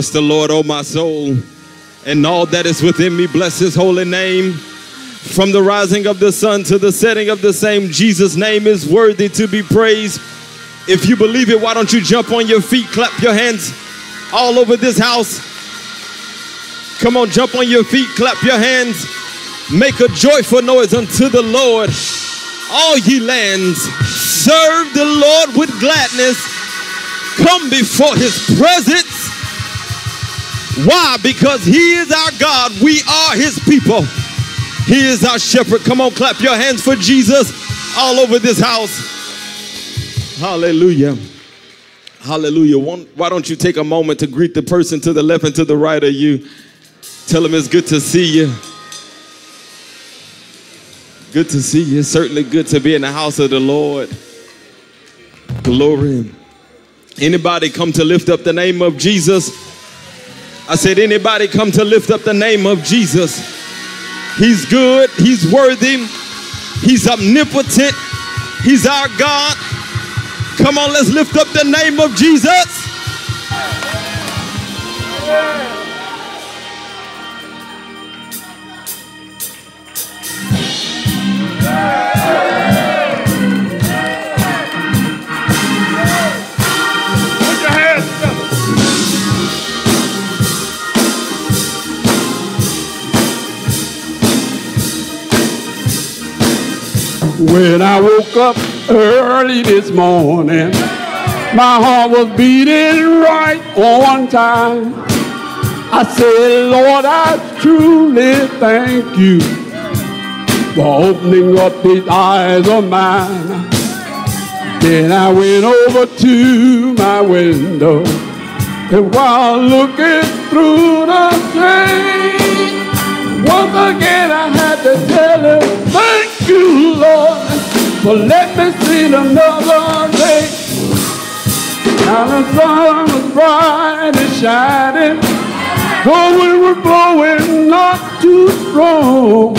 Bless the Lord, O oh my soul, and all that is within me. Bless his holy name. From the rising of the sun to the setting of the same, Jesus' name is worthy to be praised. If you believe it, why don't you jump on your feet, clap your hands all over this house? Come on, jump on your feet, clap your hands, make a joyful noise unto the Lord, all ye lands. Serve the Lord with gladness, come before his presence why? Because He is our God. We are His people. He is our shepherd. Come on, clap your hands for Jesus all over this house. Hallelujah. Hallelujah. Why don't you take a moment to greet the person to the left and to the right of you? Tell them it's good to see you. Good to see you. Certainly good to be in the house of the Lord. Glory. Anybody come to lift up the name of Jesus? I said, anybody come to lift up the name of Jesus? He's good. He's worthy. He's omnipotent. He's our God. Come on, let's lift up the name of Jesus. When I woke up early this morning, my heart was beating right on time. I said, Lord, I truly thank you for opening up these eyes of mine. Then I went over to my window, and while looking through the shade, once again I had to tell him, thank you, Lord, for letting me see another day. Now the sun was bright and shining, though we were blowing not too strong.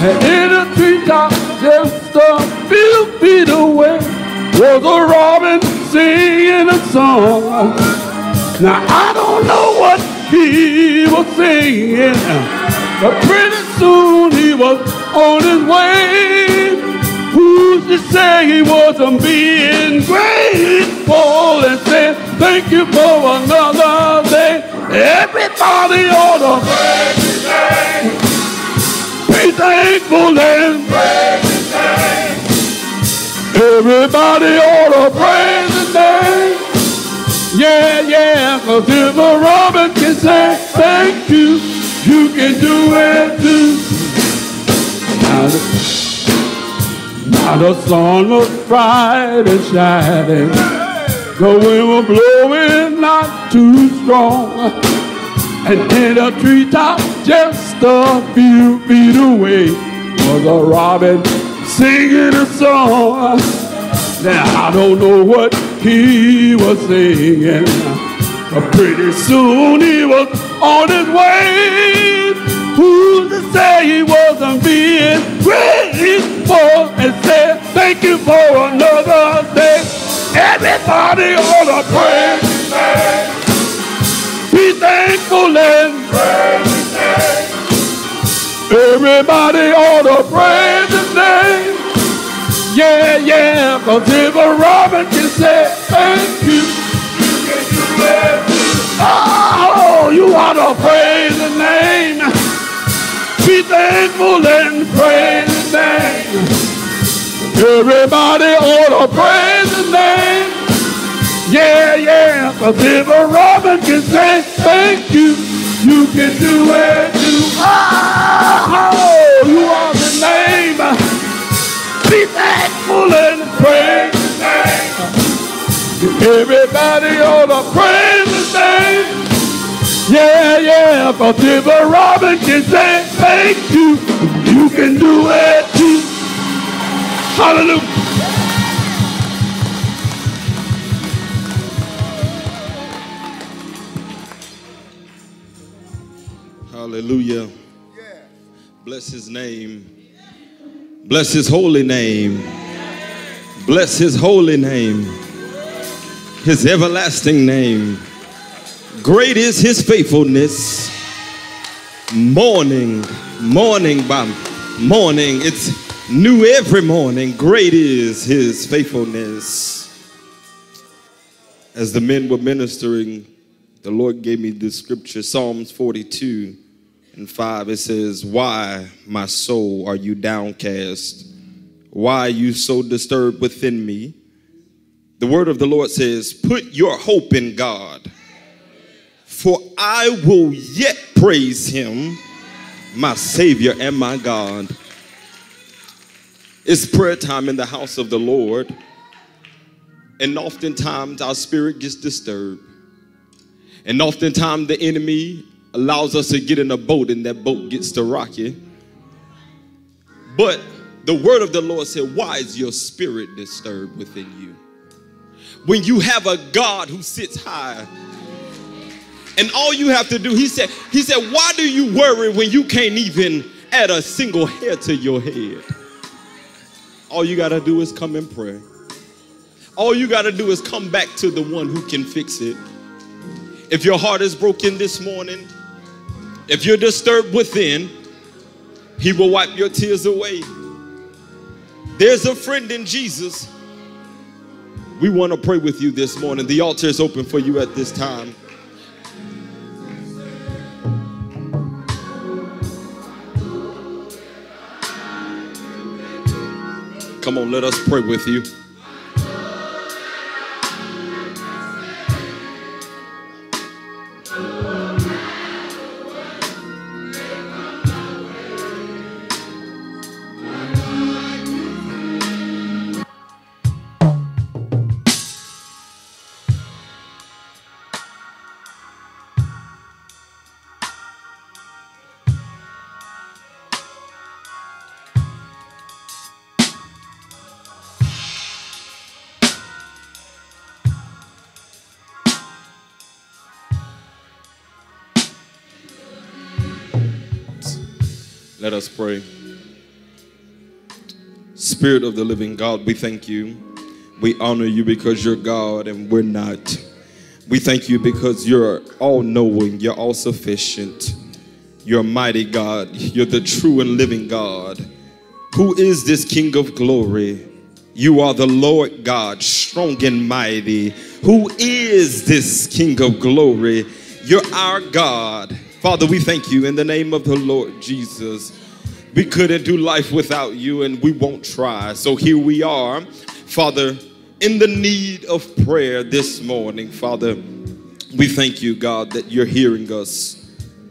And in a treetop just a few feet away was a robin singing a song. Now I don't know what he was singing, but pretty soon he was on his way. Who's to say he wasn't being grateful and saying thank you for another day? Everybody ought to. Be thankful and. Everybody ought to praise his name. Yeah, yeah, cause if a robin can say thank you, you can do it too. Now the, now the sun was bright and shining, the wind was blowing not too strong. And in a treetop just a few feet away was a robin singing a song. Now I don't know what he was singing, but pretty soon he was on his way. Who's to say he wasn't being grateful and said thank you for another day? Everybody praise his name. Be thankful and name. Everybody ought to praise his name. Yeah, yeah, cause if a robin can say thank you, you can do it. Oh, you ought to praise. Be thankful and praise his name. Everybody ought to praise his name. Yeah, yeah, cause if a robin can say thank you, you can do it too. Oh, you are the name. Be thankful and praise his name. Everybody ought to praise his name. Yeah, yeah, cause if a robin can say thank you, you can do it too. Hallelujah. Hallelujah. Bless his name. Bless his holy name. Bless his holy name. His everlasting name. Great is his faithfulness. Morning, morning by morning. It's new every morning. Great is his faithfulness. As the men were ministering, the Lord gave me this scripture, Psalms 42 and 5. It says, Why, my soul, are you downcast? Why are you so disturbed within me? The word of the Lord says, Put your hope in God, for I will yet praise him, my Savior and my God. It's prayer time in the house of the Lord. And oftentimes our spirit gets disturbed. And oftentimes the enemy allows us to get in a boat and that boat gets to rocky. But the word of the Lord said, Why is your spirit disturbed within you? When you have a God who sits high. And all you have to do, he said, he said, why do you worry when you can't even add a single hair to your head? All you got to do is come and pray. All you got to do is come back to the one who can fix it. If your heart is broken this morning, if you're disturbed within, he will wipe your tears away. There's a friend in Jesus. We want to pray with you this morning. The altar is open for you at this time. Come on, let us pray with you. Us pray. Spirit of the living God, we thank you. We honor you because you're God and we're not. We thank you because you're all knowing, you're all sufficient. You're mighty God, you're the true and living God. Who is this King of glory? You are the Lord God, strong and mighty. Who is this King of glory? You're our God. Father, we thank you in the name of the Lord Jesus. We couldn't do life without you and we won't try. So here we are, Father, in the need of prayer this morning. Father, we thank you, God, that you're hearing us.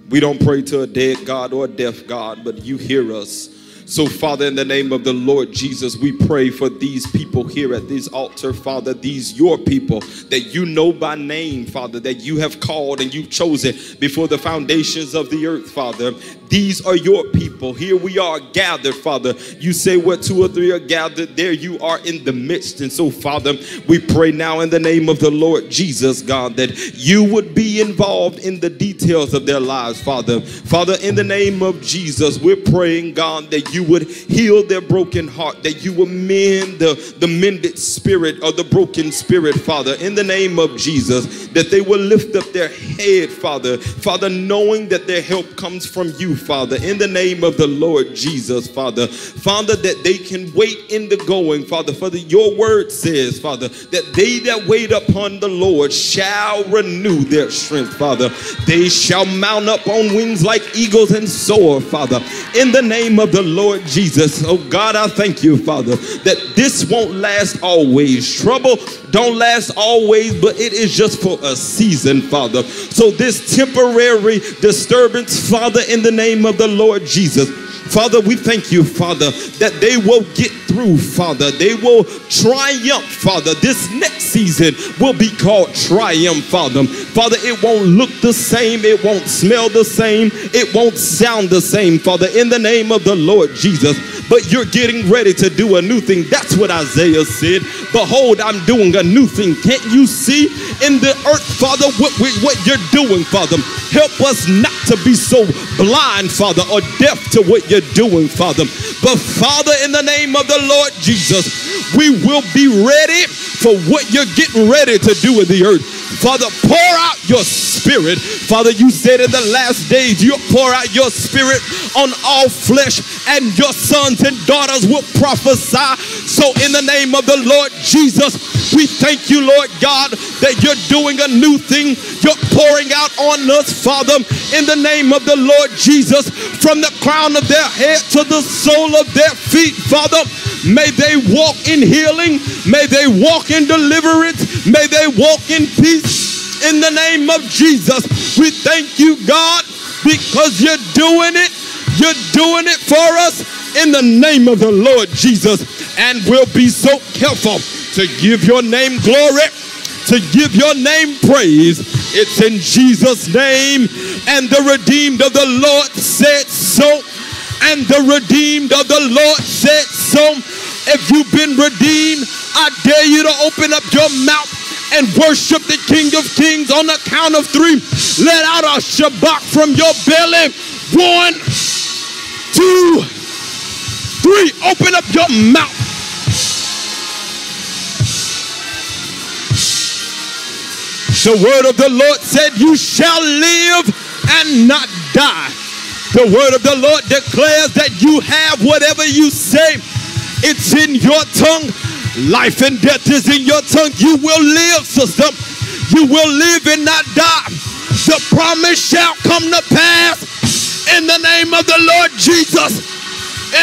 We don't pray to a dead God or a deaf God, but you hear us. So, Father, in the name of the Lord Jesus, we pray for these people here at this altar, Father, these your people that you know by name, Father, that you have called and you've chosen before the foundations of the earth, Father. These are your people. Here we are gathered, Father. You say where two or three are gathered, there you are in the midst. And so, Father, we pray now in the name of the Lord Jesus, God, that you would be involved in the details of their lives, Father. Father, in the name of Jesus, we're praying, God, that you would heal their broken heart, that you would mend the, the mended spirit or the broken spirit, Father, in the name of Jesus, that they will lift up their head, Father. Father, knowing that their help comes from you, Father, in the name of the Lord Jesus, Father. Father, that they can wait in the going, Father. Father, your word says, Father, that they that wait upon the Lord shall renew their strength, Father. They shall mount up on wings like eagles and soar, Father. In the name of the Lord Jesus, oh God, I thank you, Father, that this won't last always. Trouble don't last always, but it is just for a season, Father. So this temporary disturbance, Father, in the name of the Lord Jesus, Father, we thank you, Father, that they will get through, Father. They will triumph, Father. This next season will be called triumph, Father. Father, it won't look the same. It won't smell the same. It won't sound the same, Father, in the name of the Lord Jesus. But you're getting ready to do a new thing. That's what Isaiah said. Behold, I'm doing a new thing. Can't you see in the earth, Father, what, what you're doing, Father? Help us not to be so blind, Father, or deaf to what you're doing, Father. But Father, in the name of the Lord Jesus, we will be ready for what you're getting ready to do in the earth. Father, pour out your spirit. Father, you said in the last days you'll pour out your spirit on all flesh, and your sons and daughters will prophesy. So, in the name of the Lord Jesus, we thank you, Lord God, that you're doing a new thing. You're pouring out on us, Father, in the name of the Lord Jesus, from the crown of their head to the sole of their feet, Father. May they walk in healing. May they walk in deliverance. May they walk in peace. In the name of Jesus, we thank you, God, because you're doing it. You're doing it for us in the name of the Lord Jesus. And we'll be so careful to give your name glory, to give your name praise. It's in Jesus' name. And the redeemed of the Lord said so. And the redeemed of the Lord said so. If you've been redeemed, I dare you to open up your mouth and worship the King of Kings on the count of three. Let out a shabach from your belly. One, two, three. Open up your mouth. The word of the Lord said, You shall live and not die. The word of the Lord declares that you have whatever you say. It's in your tongue. Life and death is in your tongue. You will live, sister. You will live and not die. The promise shall come to pass in the name of the Lord Jesus.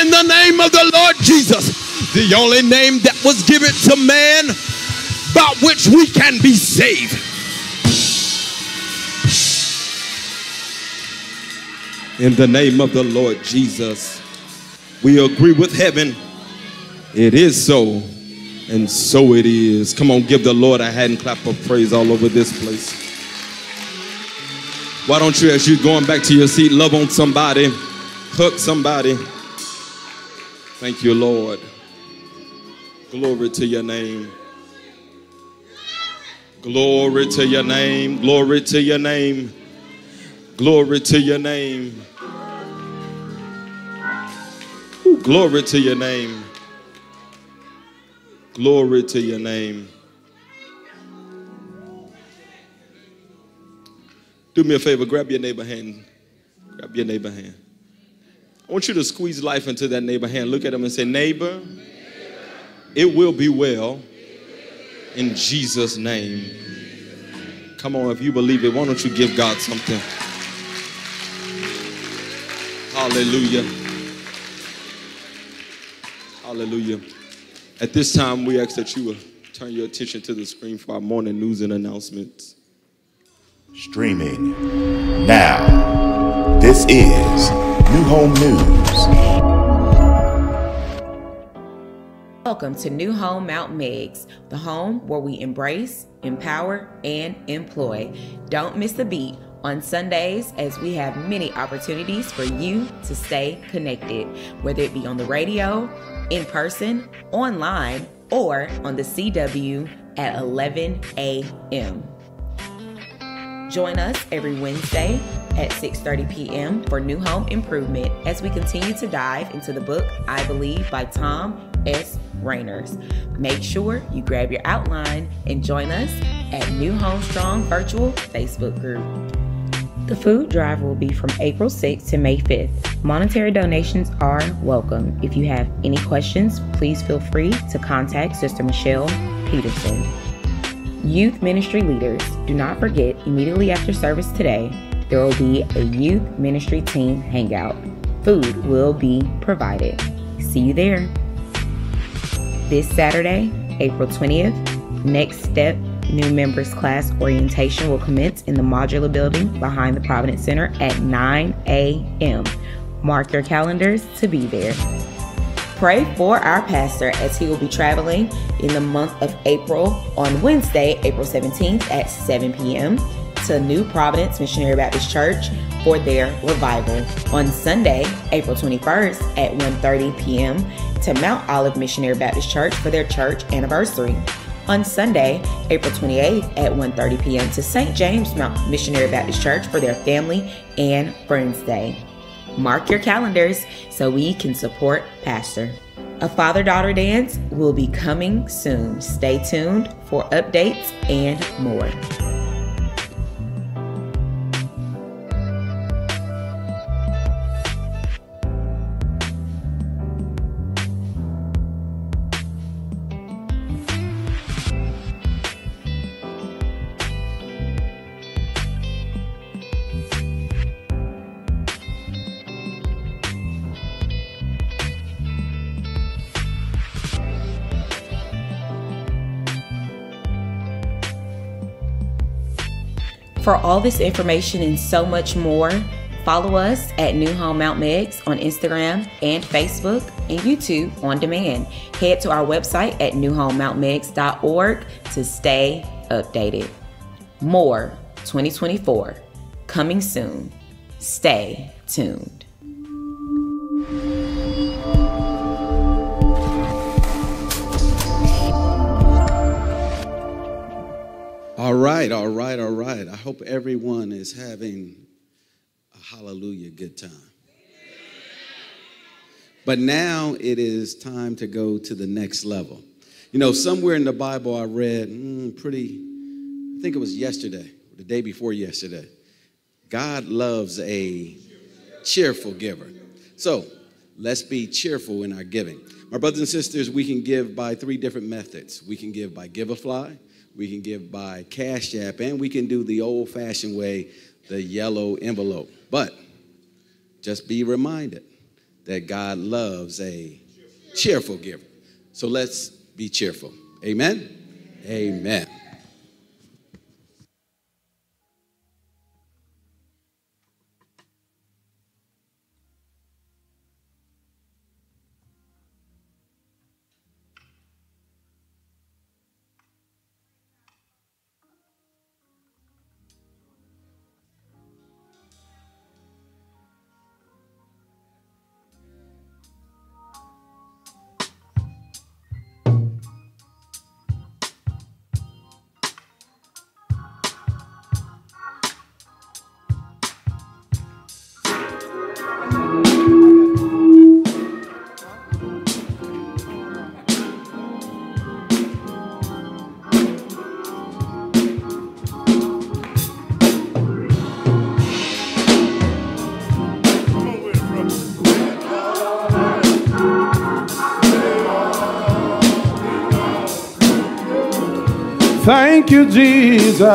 In the name of the Lord Jesus. The only name that was given to man by which we can be saved. In the name of the Lord Jesus, we agree with heaven. It is so, and so it is. Come on, give the Lord a hand and clap of praise all over this place. Why don't you, as you're going back to your seat, love on somebody, hug somebody. Thank you, Lord. Glory to your name. Glory to your name. Glory to your name. Glory to your name. Ooh, glory to your name. Glory to your name. Do me a favor, grab your neighbor hand. Grab your neighbor hand. I want you to squeeze life into that neighbor hand. Look at him and say, Neighbor, it will be well in Jesus' name. Come on, if you believe it, why don't you give God something? Hallelujah. Hallelujah. At this time, we ask that you will turn your attention to the screen for our morning news and announcements. Streaming now. This is New Home News. Welcome to New Home Mount Meigs, the home where we embrace, empower, and employ. Don't miss a beat on Sundays as we have many opportunities for you to stay connected, whether it be on the radio, in person, online, or on the CW at 11 a.m. Join us every Wednesday at 6:30 p.m. for New Home Improvement as we continue to dive into the book I Believe by Thom S. Rainers. Make sure you grab your outline and join us at New Home Strong Virtual Facebook group. The food drive will be from April 6th to May 5th. Monetary donations are welcome. If you have any questions, please feel free to contact Sister Michelle Peterson. Youth ministry leaders, do not forget immediately after service today, there will be a youth ministry team hangout. Food will be provided. See you there. This Saturday, April 20th, Next Step New members class orientation will commence in the modular building behind the Providence Center at 9 a.m. Mark your calendars to be there. Pray for our pastor as he will be traveling in the month of April on Wednesday, April 17th at 7 p.m. to New Providence Missionary Baptist Church for their revival. On Sunday, April 21st at 1:30 p.m. to Mount Olive Missionary Baptist Church for their church anniversary on Sunday, April 28th at 1:30 p.m. to St. James Mount Missionary Baptist Church for their Family and Friends Day. Mark your calendars so we can support Pastor. A father daughter dance will be coming soon. Stay tuned for updates and more. For all this information and so much more, Follow us at New Home Mount Meigs on Instagram and Facebook and YouTube on demand. Head to our website at newhomemountmeigs.org to stay updated. More 2024 coming soon. Stay tuned. All right, all right, all right. I hope everyone is having a hallelujah good time. But now it is time to go to the next level. You know, somewhere in the Bible I read, mm, pretty, I think it was yesterday, the day before yesterday. God loves a cheerful giver. So let's be cheerful in our giving. My brothers and sisters, we can give by three different methods. We can give by Givelify, we can give by Cash App, and we can do the old fashioned way, the yellow envelope. But just be reminded that God loves a cheerful giver. So let's be cheerful. Amen. Amen. Thank you, Jesus,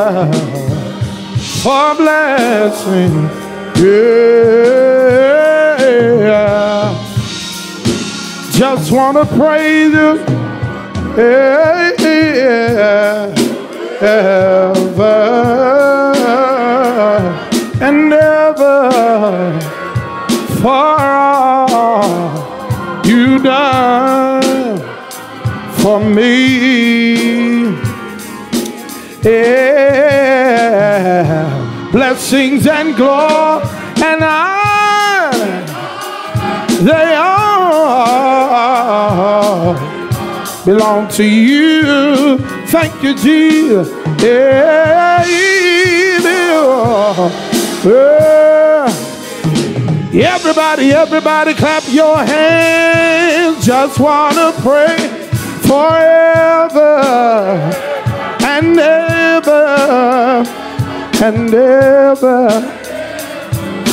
for blessing. Yeah. Just want to praise you. Yeah, ever Yeah. Blessings and glory and honor, they all belong to you. Thank you, Jesus. Yeah. Everybody, everybody, clap your hands. Just wanna pray forever and ever and ever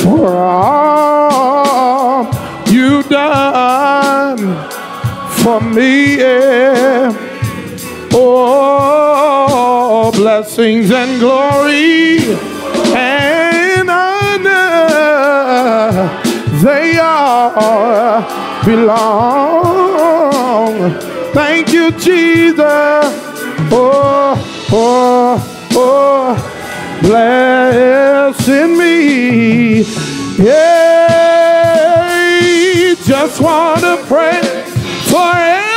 for all you done for me. Oh, blessings and glory and honor, they all belong. Thank you, Jesus. Oh, oh, oh, blessing me. Yeah, just want to pray forever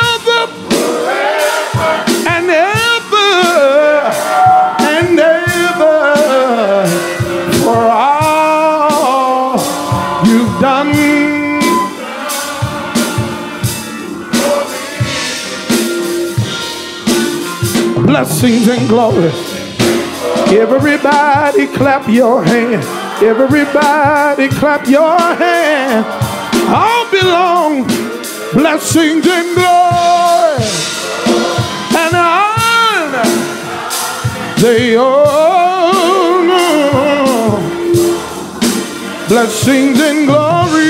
Blessings and glory. Everybody clap your hand. Everybody clap your hand. All belong. Blessings and glory and honor. They all. Blessings and glory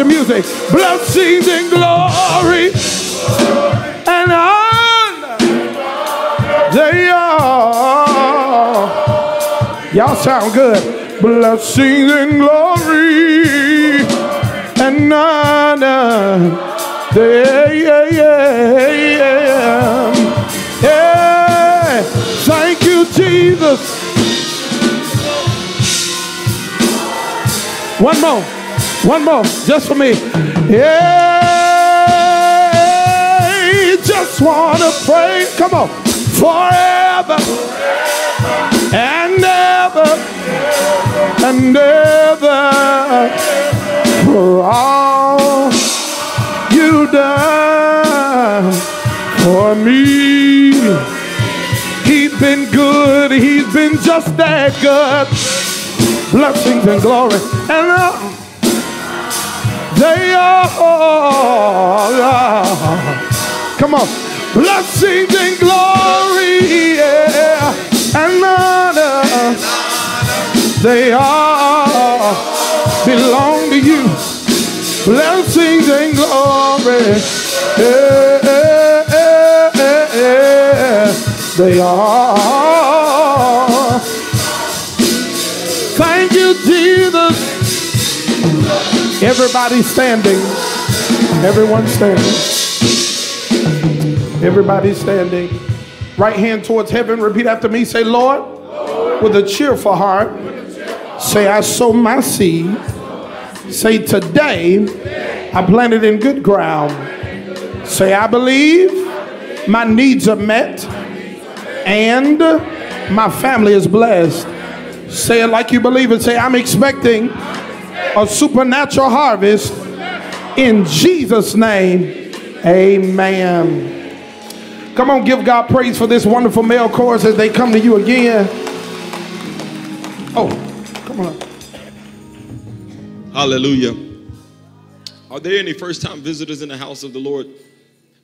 the music. Blessings and glory and honor. They all, y'all sound good. Blessings and glory and honor. They, yeah, yeah, yeah. you, Jesus. One more. One more. Just for me. Yeah. Just want to pray. Come on. Forever and ever and ever for all you done for me. He's been good. He's been just that good. Blessings and glory. And uh, they are, come on. Blessings and glory. Yeah. And honor. They all belong to you. Blessings and glory. Yeah. They are. Everybody standing. Everyone standing. Everybody standing. Right hand towards heaven. Repeat after me. Say, Lord, with a cheerful heart. Say, I sow my seed. Say, today I planted in good ground. Say, I believe my needs are met and my family is blessed. Say it like you believe it. Say, I'm expecting a supernatural harvest in Jesus' name. Amen. Come on, give God praise for this wonderful male chorus as they come to you again. Oh, come on. Hallelujah. Are there any first time visitors in the house of the Lord?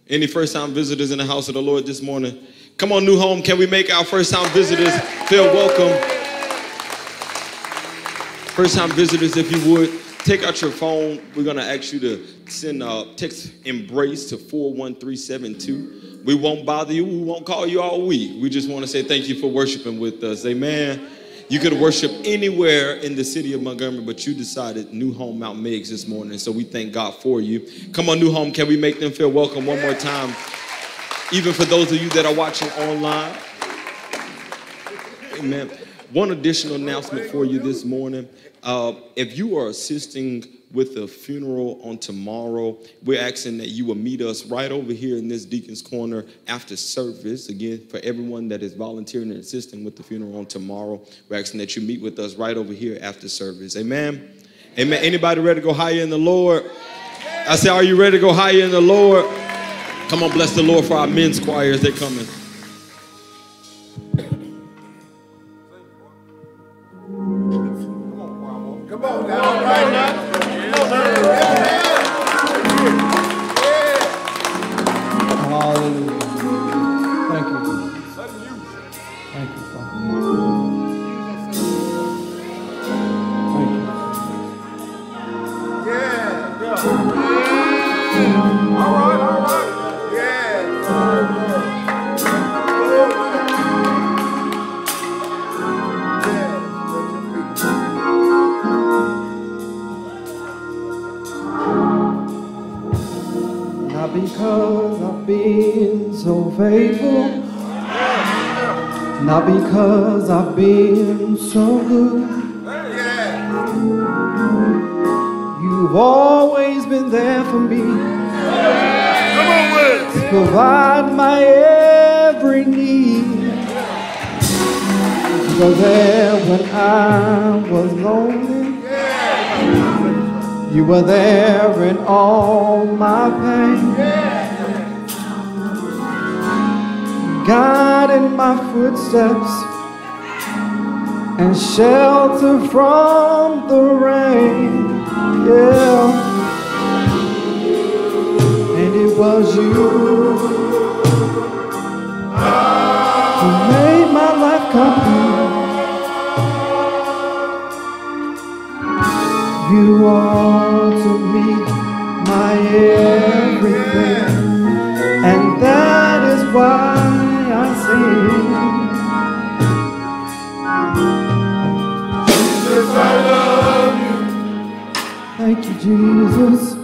Any first time visitors in the house of the Lord this morning? Come on, New Home. Can we make our first time visitors feel welcome? First time visitors, if you would, take out your phone. We're going to ask you to send a text embrace to 41372. We won't bother you. We won't call you all week. We just want to say thank you for worshiping with us. Amen. You could worship anywhere in the city of Montgomery, but you decided New Home Mount Meigs this morning. So we thank God for you. Come on, New Home. Can we make them feel welcome one more time? Even for those of you that are watching online. Amen. One additional announcement for you this morning. Uh, if you are assisting with the funeral on tomorrow, we're asking that you will meet us right over here in this Deacon's Corner after service. Again, for everyone that is volunteering and assisting with the funeral on tomorrow, we're asking that you meet with us right over here after service. Amen. Amen. Anybody ready to go higher in the Lord? I say, are you ready to go higher in the Lord? Come on, bless the Lord for our men's choir choirs. They're coming. Hallelujah. Because I've been so good. You've always been there for me. To provide my every need. You were there when I was lonely. You were there in all my pain. Guiding my footsteps and shelter from the rain. Yeah. And it was you who made my life complete. You are to me my everything, and that is why Thank you, Jesus.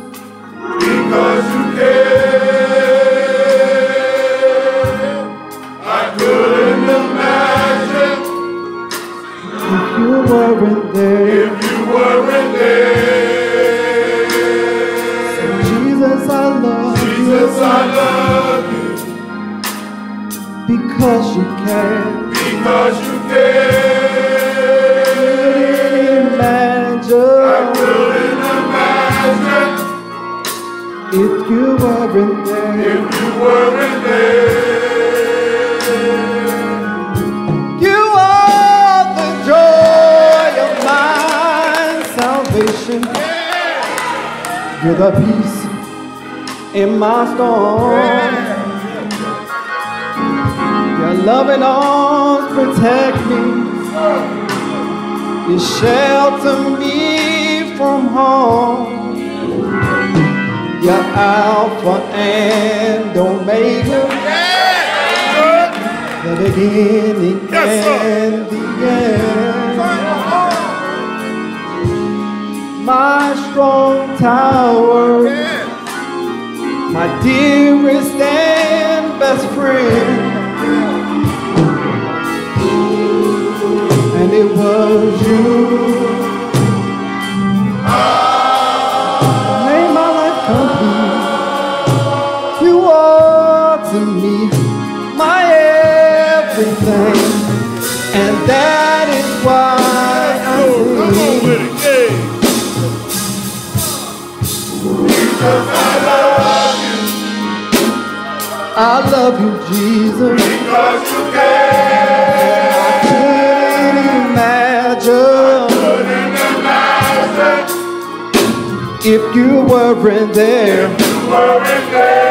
The peace in my storm. Your loving arms protect me. You shelter me from harm. You're Alpha and Omega. The beginning and the end. strong tower. My dearest and best friend. And it was you. love you, Jesus. Because you care. I couldn't imagine. I couldn't imagine. If you weren't there. If you weren't there.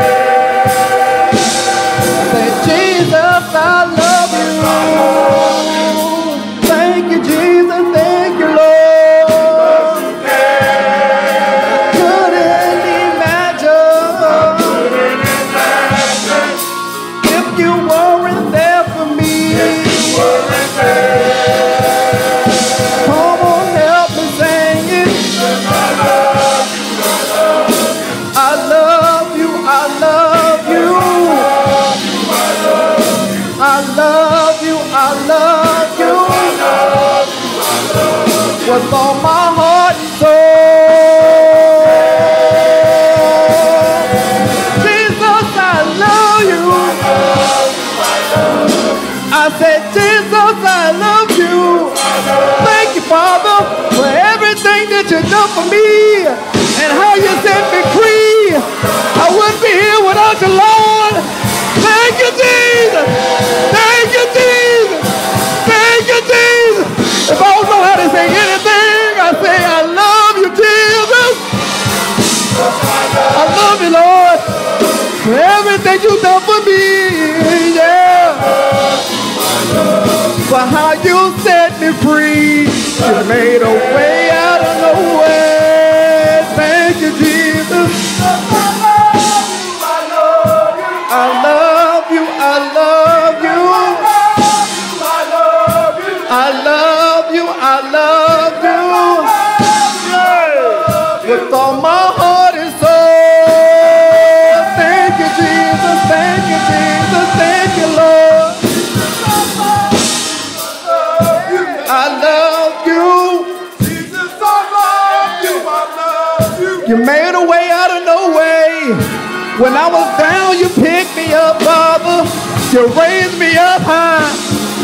You raise me up high.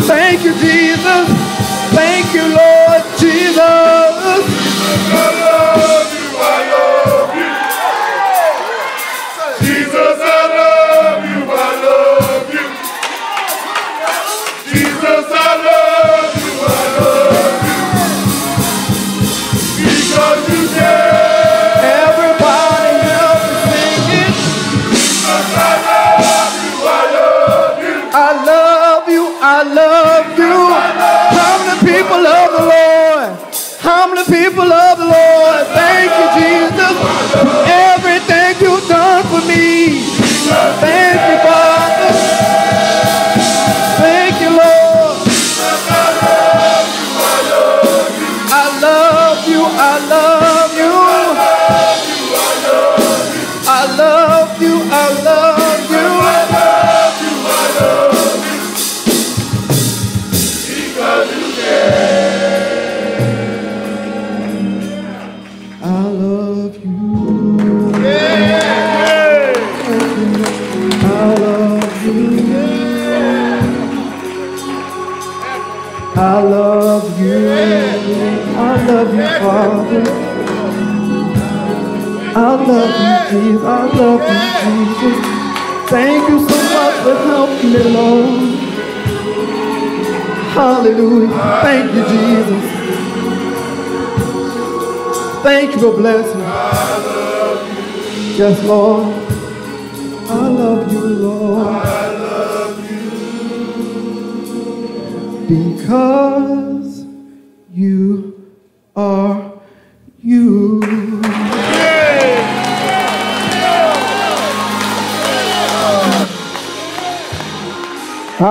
Thank you, Jesus. Thank you, Lord Jesus. the people of the Lord. I love you, Jesus. Thank you so much for helping me, Lord. Hallelujah. Thank you, Jesus. Thank you for blessing. Yes, Lord. I love you, Lord. I love you. Because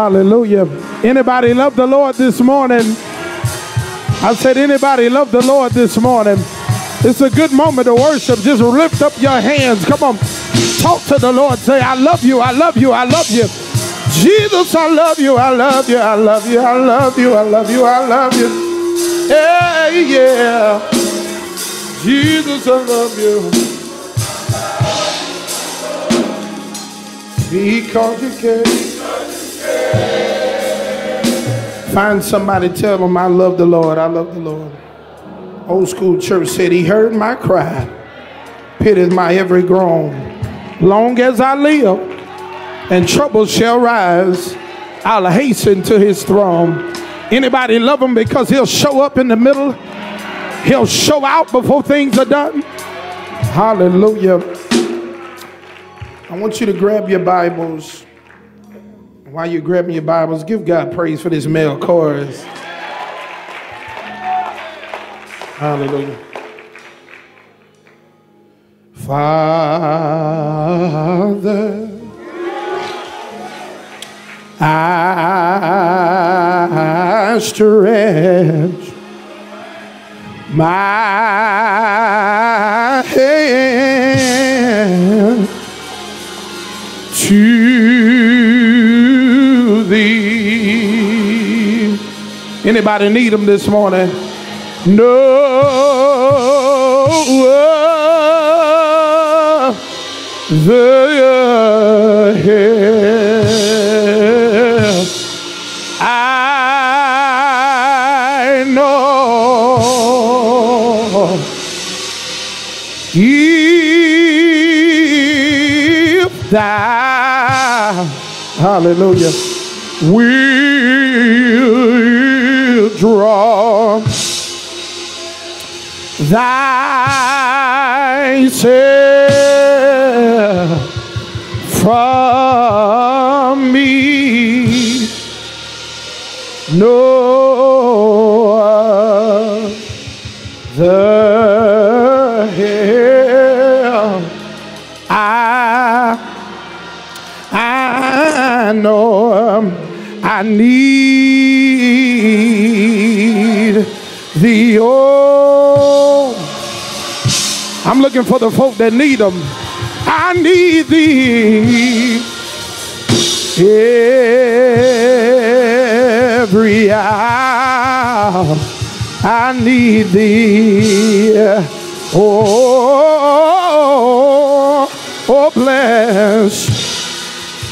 Hallelujah. Anybody love the Lord this morning? I said, anybody love the Lord this morning? It's a good moment to worship. Just lift up your hands. Come on. Talk to the Lord. Say, I love you. I love you. I love you. Jesus, I love you. I love you. I love you. I love you. I love you. I love you. Yeah, yeah. Jesus, I love you. Because you care. Find somebody, tell them, I love the Lord, I love the Lord. Old school church said, He heard my cry, pitied my every groan. Long as I live and trouble shall rise, I'll hasten to his throne. Anybody love him because he'll show up in the middle? He'll show out before things are done. Hallelujah. I want you to grab your Bibles. While you're grabbing your Bibles, give God praise for this male chorus. Hallelujah. Father, I stretch my hand to thee. Anybody need him this morning? No. The help I know. If thou, hallelujah, will draw thyself I need thee. Oh, I'm looking for the folk that need them. I need thee every hour. I need thee. Oh, oh, bless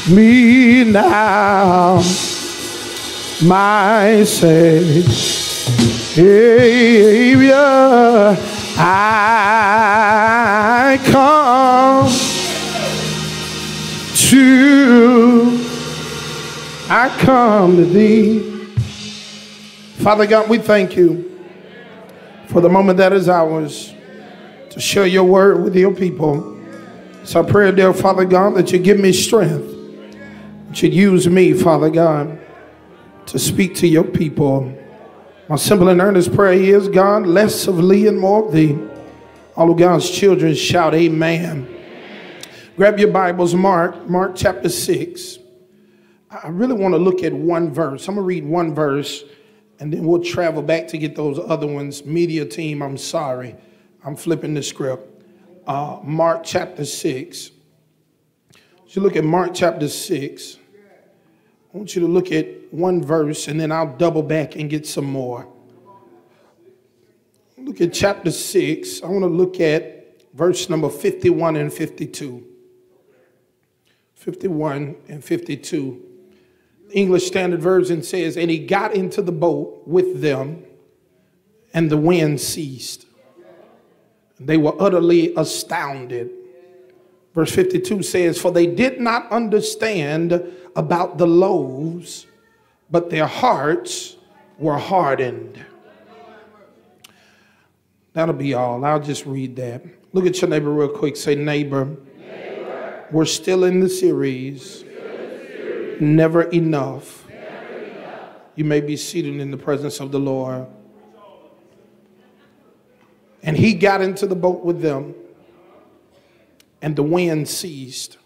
me now, my Savior. I come to, I come to thee. Father God, we thank you for the moment that is ours to share your word with your people. So I pray, dear Father God, that you give me strength, that you use me, Father God, to speak to your people. My simple and earnest prayer is, God, less of Lee and more of thee. All of God's children shout, Amen. Grab your Bibles, Mark, Mark chapter 6. I really want to look at one verse. I'm going to read one verse and then we'll travel back to get those other ones. Media team, I'm sorry. I'm flipping the script. Uh, Mark chapter 6. If you look at Mark chapter 6. I want you to look at one verse and then I'll double back and get some more. Look at chapter 6. I want to look at verse number 51 and 52. 51 and 52. English Standard Version says, And he got into the boat with them, and the wind ceased. They were utterly astounded. Verse 52 says, For they did not understand about the loaves, but their hearts were hardened. That'll be all. I'll just read that. Look at your neighbor real quick. Say, neighbor. neighbor. We're still in the series. Never enough. You may be seated in the presence of the Lord. And he got into the boat with them, and the wind ceased.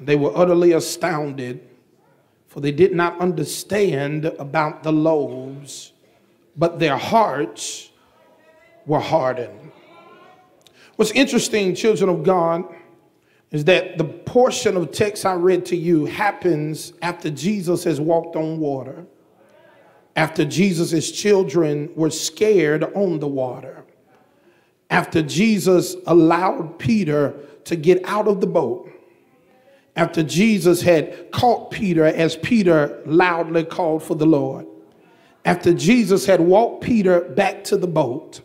They were utterly astounded, for they did not understand about the loaves, but their hearts were hardened. What's interesting, children of God, is that the portion of text I read to you happens after Jesus has walked on water, after Jesus' children were scared on the water, after Jesus allowed Peter to get out of the boat, after Jesus had caught Peter as Peter loudly called for the Lord, after Jesus had walked Peter back to the boat,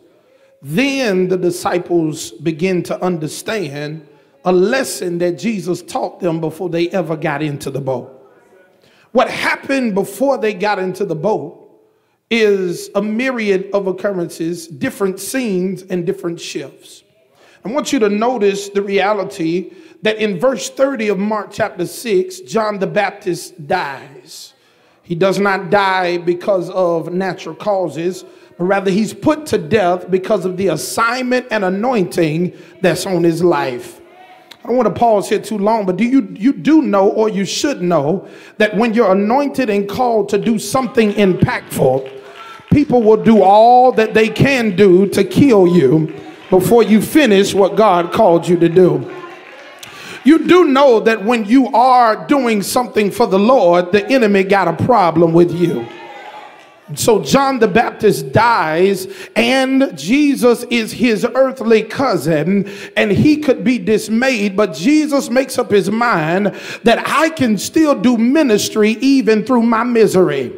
then the disciples begin to understand a lesson that Jesus taught them before they ever got into the boat. What happened before they got into the boat is a myriad of occurrences, different scenes, and different shifts. I want you to notice the reality that in verse 30 of Mark chapter 6, John the Baptist dies. He does not die because of natural causes, but rather he's put to death because of the assignment and anointing that's on his life. I don't want to pause here too long, but do you you do know or you should know that when you're anointed and called to do something impactful, people will do all that they can do to kill you before you finish what God called you to do. You do know that when you are doing something for the Lord, the enemy got a problem with you. So John the Baptist dies, and Jesus is his earthly cousin, and he could be dismayed, but Jesus makes up his mind that I can still do ministry even through my misery.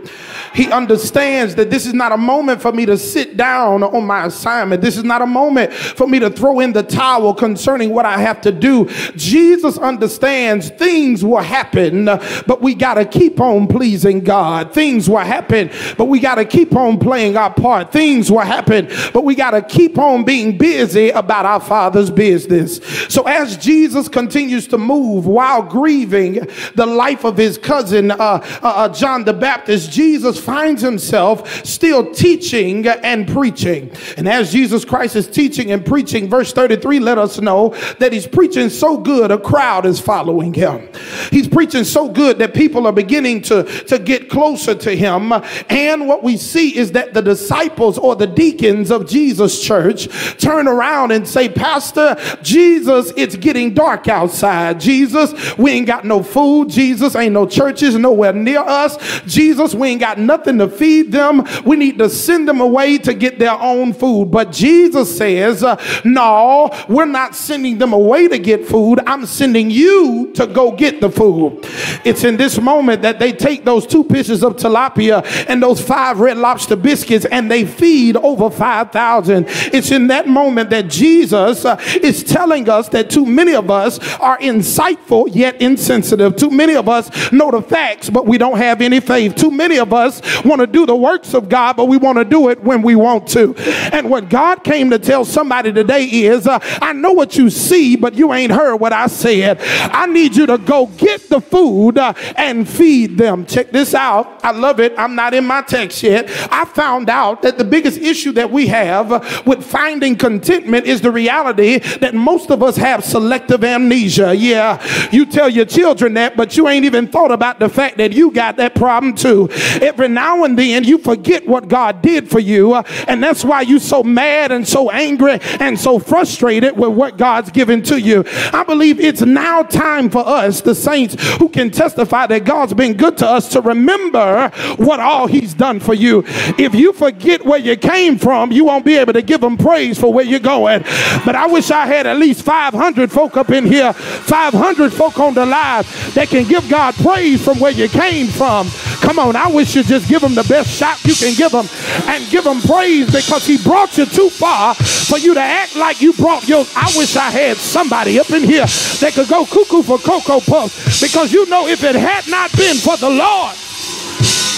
He understands that this is not a moment for me to sit down on my assignment. This is not a moment for me to throw in the towel concerning what I have to do. Jesus understands things will happen, but we got to keep on pleasing God. Things will happen, but we got to keep on playing our part. Things will happen, but we got to keep on being busy about our Father's business. So as Jesus continues to move while grieving the life of his cousin, uh, uh, uh John the Baptist, Jesus finds himself still teaching and preaching. And as Jesus Christ is teaching and preaching, verse 33 let us know that he's preaching so good a crowd is following him. He's preaching so good that people are beginning to, to get closer to him. And what we see is that the disciples or the deacons of Jesus church turn around and say, Pastor, Jesus, it's getting dark outside. Jesus, we ain't got no food. Jesus, ain't no churches nowhere near us. Jesus, we ain't got nothing nothing to feed them. We need to send them away to get their own food. But Jesus says, uh, No, we're not sending them away to get food. I'm sending you to go get the food. It's in this moment that they take those two pieces of tilapia and those five red lobster biscuits and they feed over 5,000. It's in that moment that Jesus uh, is telling us that too many of us are insightful yet insensitive. Too many of us know the facts, but we don't have any faith. Too many of us want to do the works of God, but we want to do it when we want to. And what God came to tell somebody today is, uh, I know what you see, but you ain't heard what I said. I need you to go get the food uh, and feed them. Check this out. I love it. I'm not in my text yet. I found out that the biggest issue that we have with finding contentment is the reality that most of us have selective amnesia. Yeah, you tell your children that, but you ain't even thought about the fact that you got that problem too. Every now and then you forget what God did for you, uh, and that's why you're so mad and so angry and so frustrated with what God's given to you. I believe it's now time for us, the saints who can testify that God's been good to us, to remember what all He's done for you. If you forget where you came from, you won't be able to give Him praise for where you're going. But I wish I had at least 500 folk up in here, 500 folk on the live that can give God praise from where you came from. Come on, I wish you just just give him the best shot you can give him and give him praise because he brought you too far for you to act like you brought your. I wish I had somebody up in here that could go cuckoo for Cocoa Puffs because you know if it had not been for the Lord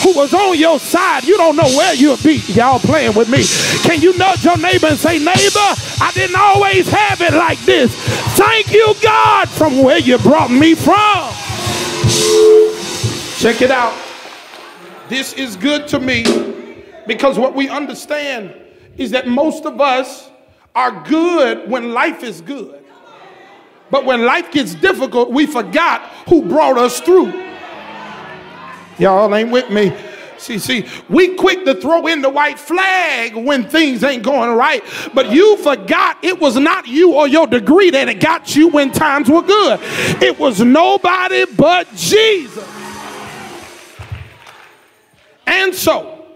who was on your side, you don't know where you'll be. Y'all playing with me. Can you nudge your neighbor and say, neighbor, I didn't always have it like this. Thank you, God, from where you brought me from. Check it out. This is good to me because what we understand is that most of us are good when life is good. But when life gets difficult, we forgot who brought us through. Y'all ain't with me. See, see, we quick to throw in the white flag when things ain't going right, but you forgot it was not you or your degree that it got you when times were good. It was nobody but Jesus. And so,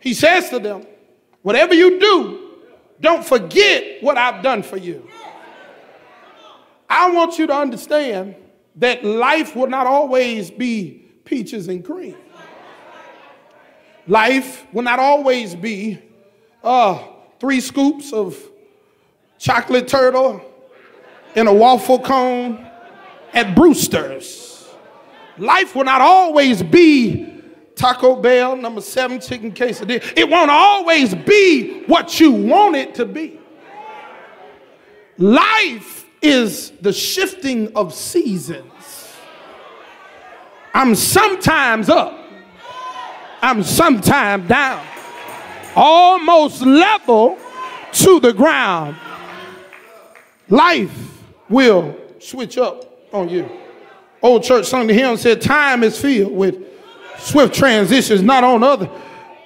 he says to them, whatever you do, don't forget what I've done for you. I want you to understand that life will not always be peaches and cream. Life will not always be uh, three scoops of chocolate turtle in a waffle cone at Brewster's. Life will not always be Taco Bell, number seven chicken quesadilla. It won't always be what you want it to be. Life is the shifting of seasons. I'm sometimes up, I'm sometimes down, almost level to the ground. Life will switch up on you. Old church sung the hymn said, Time is filled with swift transitions, not on other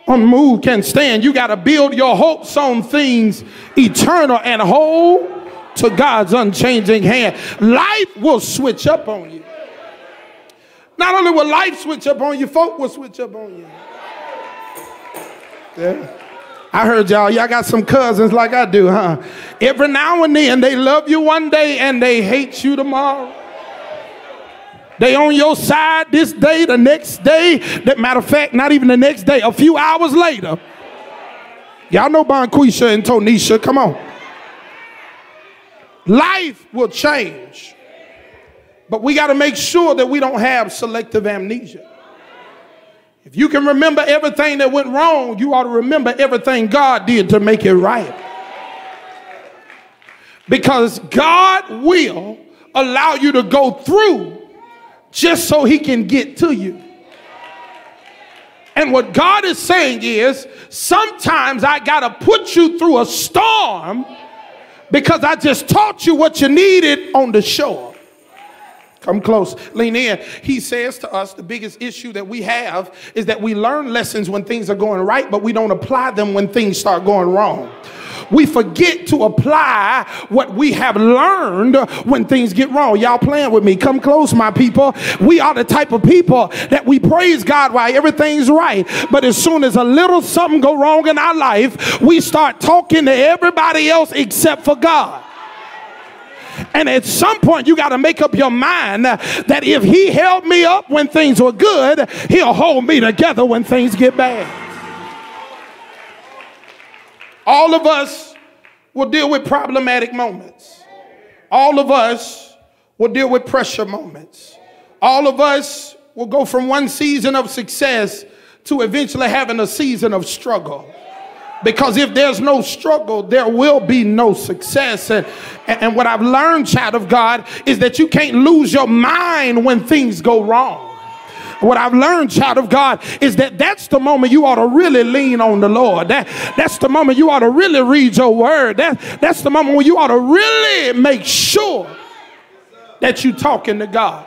on move can stand. You got to build your hopes on things eternal and hold to God's unchanging hand. Life will switch up on you. Not only will life switch up on you, folk will switch up on you. Yeah. I heard y'all, y'all got some cousins like I do, huh? Every now and then they love you one day and they hate you tomorrow. They on your side this day, the next day. That matter of fact, not even the next day, a few hours later. Y'all know Bonquisha and Tonisha, come on. Life will change. But we got to make sure that we don't have selective amnesia. If you can remember everything that went wrong, you ought to remember everything God did to make it right. Because God will allow you to go through just so he can get to you. And what God is saying is sometimes I got to put you through a storm because I just taught you what you needed on the shore. Come close, lean in. He says to us the biggest issue that we have is that we learn lessons when things are going right, but we don't apply them when things start going wrong. We forget to apply what we have learned when things get wrong. Y'all playing with me. Come close, my people. We are the type of people that we praise God while everything's right. But as soon as a little something go wrong in our life, we start talking to everybody else except for God. And at some point, you got to make up your mind that if He held me up when things were good, He'll hold me together when things get bad. All of us will deal with problematic moments. All of us will deal with pressure moments. All of us will go from one season of success to eventually having a season of struggle. Because if there's no struggle, there will be no success. And, and what I've learned, child of God, is that you can't lose your mind when things go wrong. What I've learned, child of God, is that that's the moment you ought to really lean on the Lord. That, that's the moment you ought to really read your word. That, that's the moment when you ought to really make sure that you're talking to God.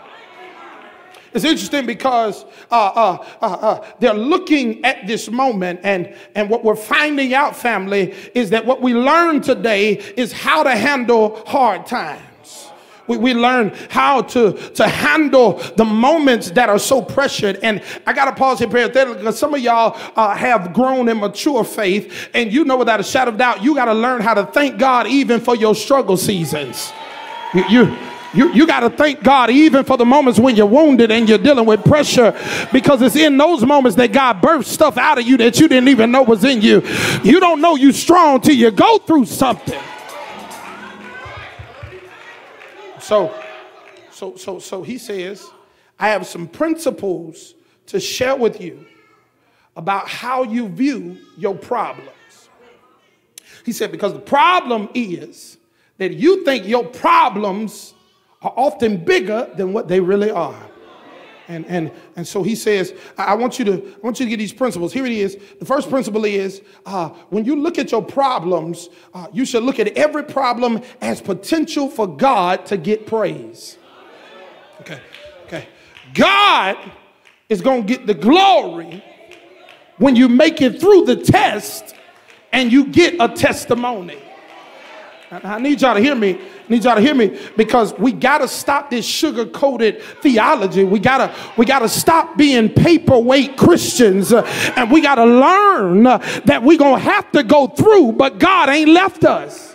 It's interesting because uh, uh, uh, uh, they're looking at this moment, and, and what we're finding out, family, is that what we learn today is how to handle hard times. We, we learn how to, to handle the moments that are so pressured. And I got to pause here parenthetically because some of y'all uh, have grown in mature faith, and you know without a shadow of doubt, you got to learn how to thank God even for your struggle seasons. You, you You, you got to thank God even for the moments when you're wounded and you're dealing with pressure because it's in those moments that God births stuff out of you that you didn't even know was in you. You don't know you strong till you go through something. So, so, so, so he says, I have some principles to share with you about how you view your problems. He said, because the problem is that you think your problems are often bigger than what they really are. And, and, and so he says, I, want you to I want you to get these principles. Here it is. The first principle is uh, when you look at your problems, uh, you should look at every problem as potential for God to get praise. Okay, okay. God is going to get the glory when you make it through the test and you get a testimony. I need y'all to hear me. I need y'all to hear me because we gotta stop this sugar-coated theology. We gotta we gotta stop being paperweight Christians, uh, and we gotta learn uh, that we gonna have to go through, but God ain't left us.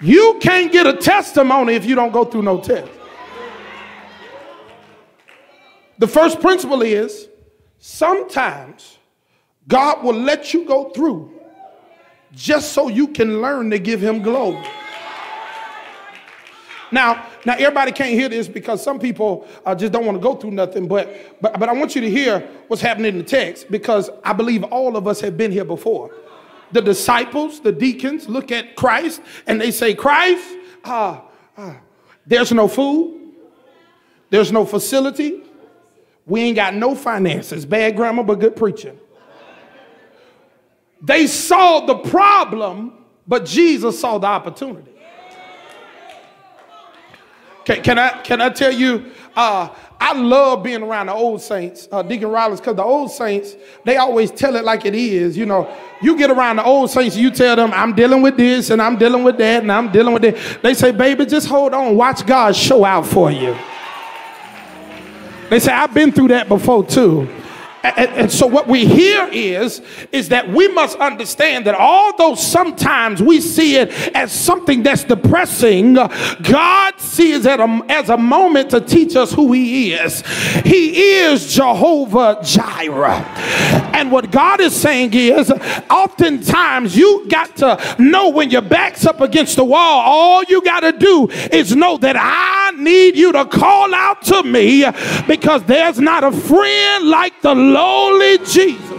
You can't get a testimony if you don't go through no test. The first principle is sometimes God will let you go through just so you can learn to give him glory. Now, now everybody can't hear this because some people uh, just don't want to go through nothing. But, but but I want you to hear what's happening in the text because I believe all of us have been here before. The disciples, the deacons, look at Christ and they say, "Christ, uh, uh, there's no food, there's no facility, we ain't got no finances. Bad grammar, but good preaching." They saw the problem, but Jesus saw the opportunity. Can, can I can I tell you? Uh, I love being around the old saints, uh, Deacon Rollins, because the old saints they always tell it like it is. You know, you get around the old saints, you tell them, "I'm dealing with this, and I'm dealing with that, and I'm dealing with that." They say, "Baby, just hold on, watch God show out for you." They say, "I've been through that before too." And, and, so what we hear is is that we must understand that although sometimes we see it as something that's depressing god sees it as a moment to teach us who he is. He is jehovah jireh. And what god is saying is oftentimes you got to know when your back's up against the wall all you got to do is know that i need you to call out to me because there's not a friend like the lowly Jesus.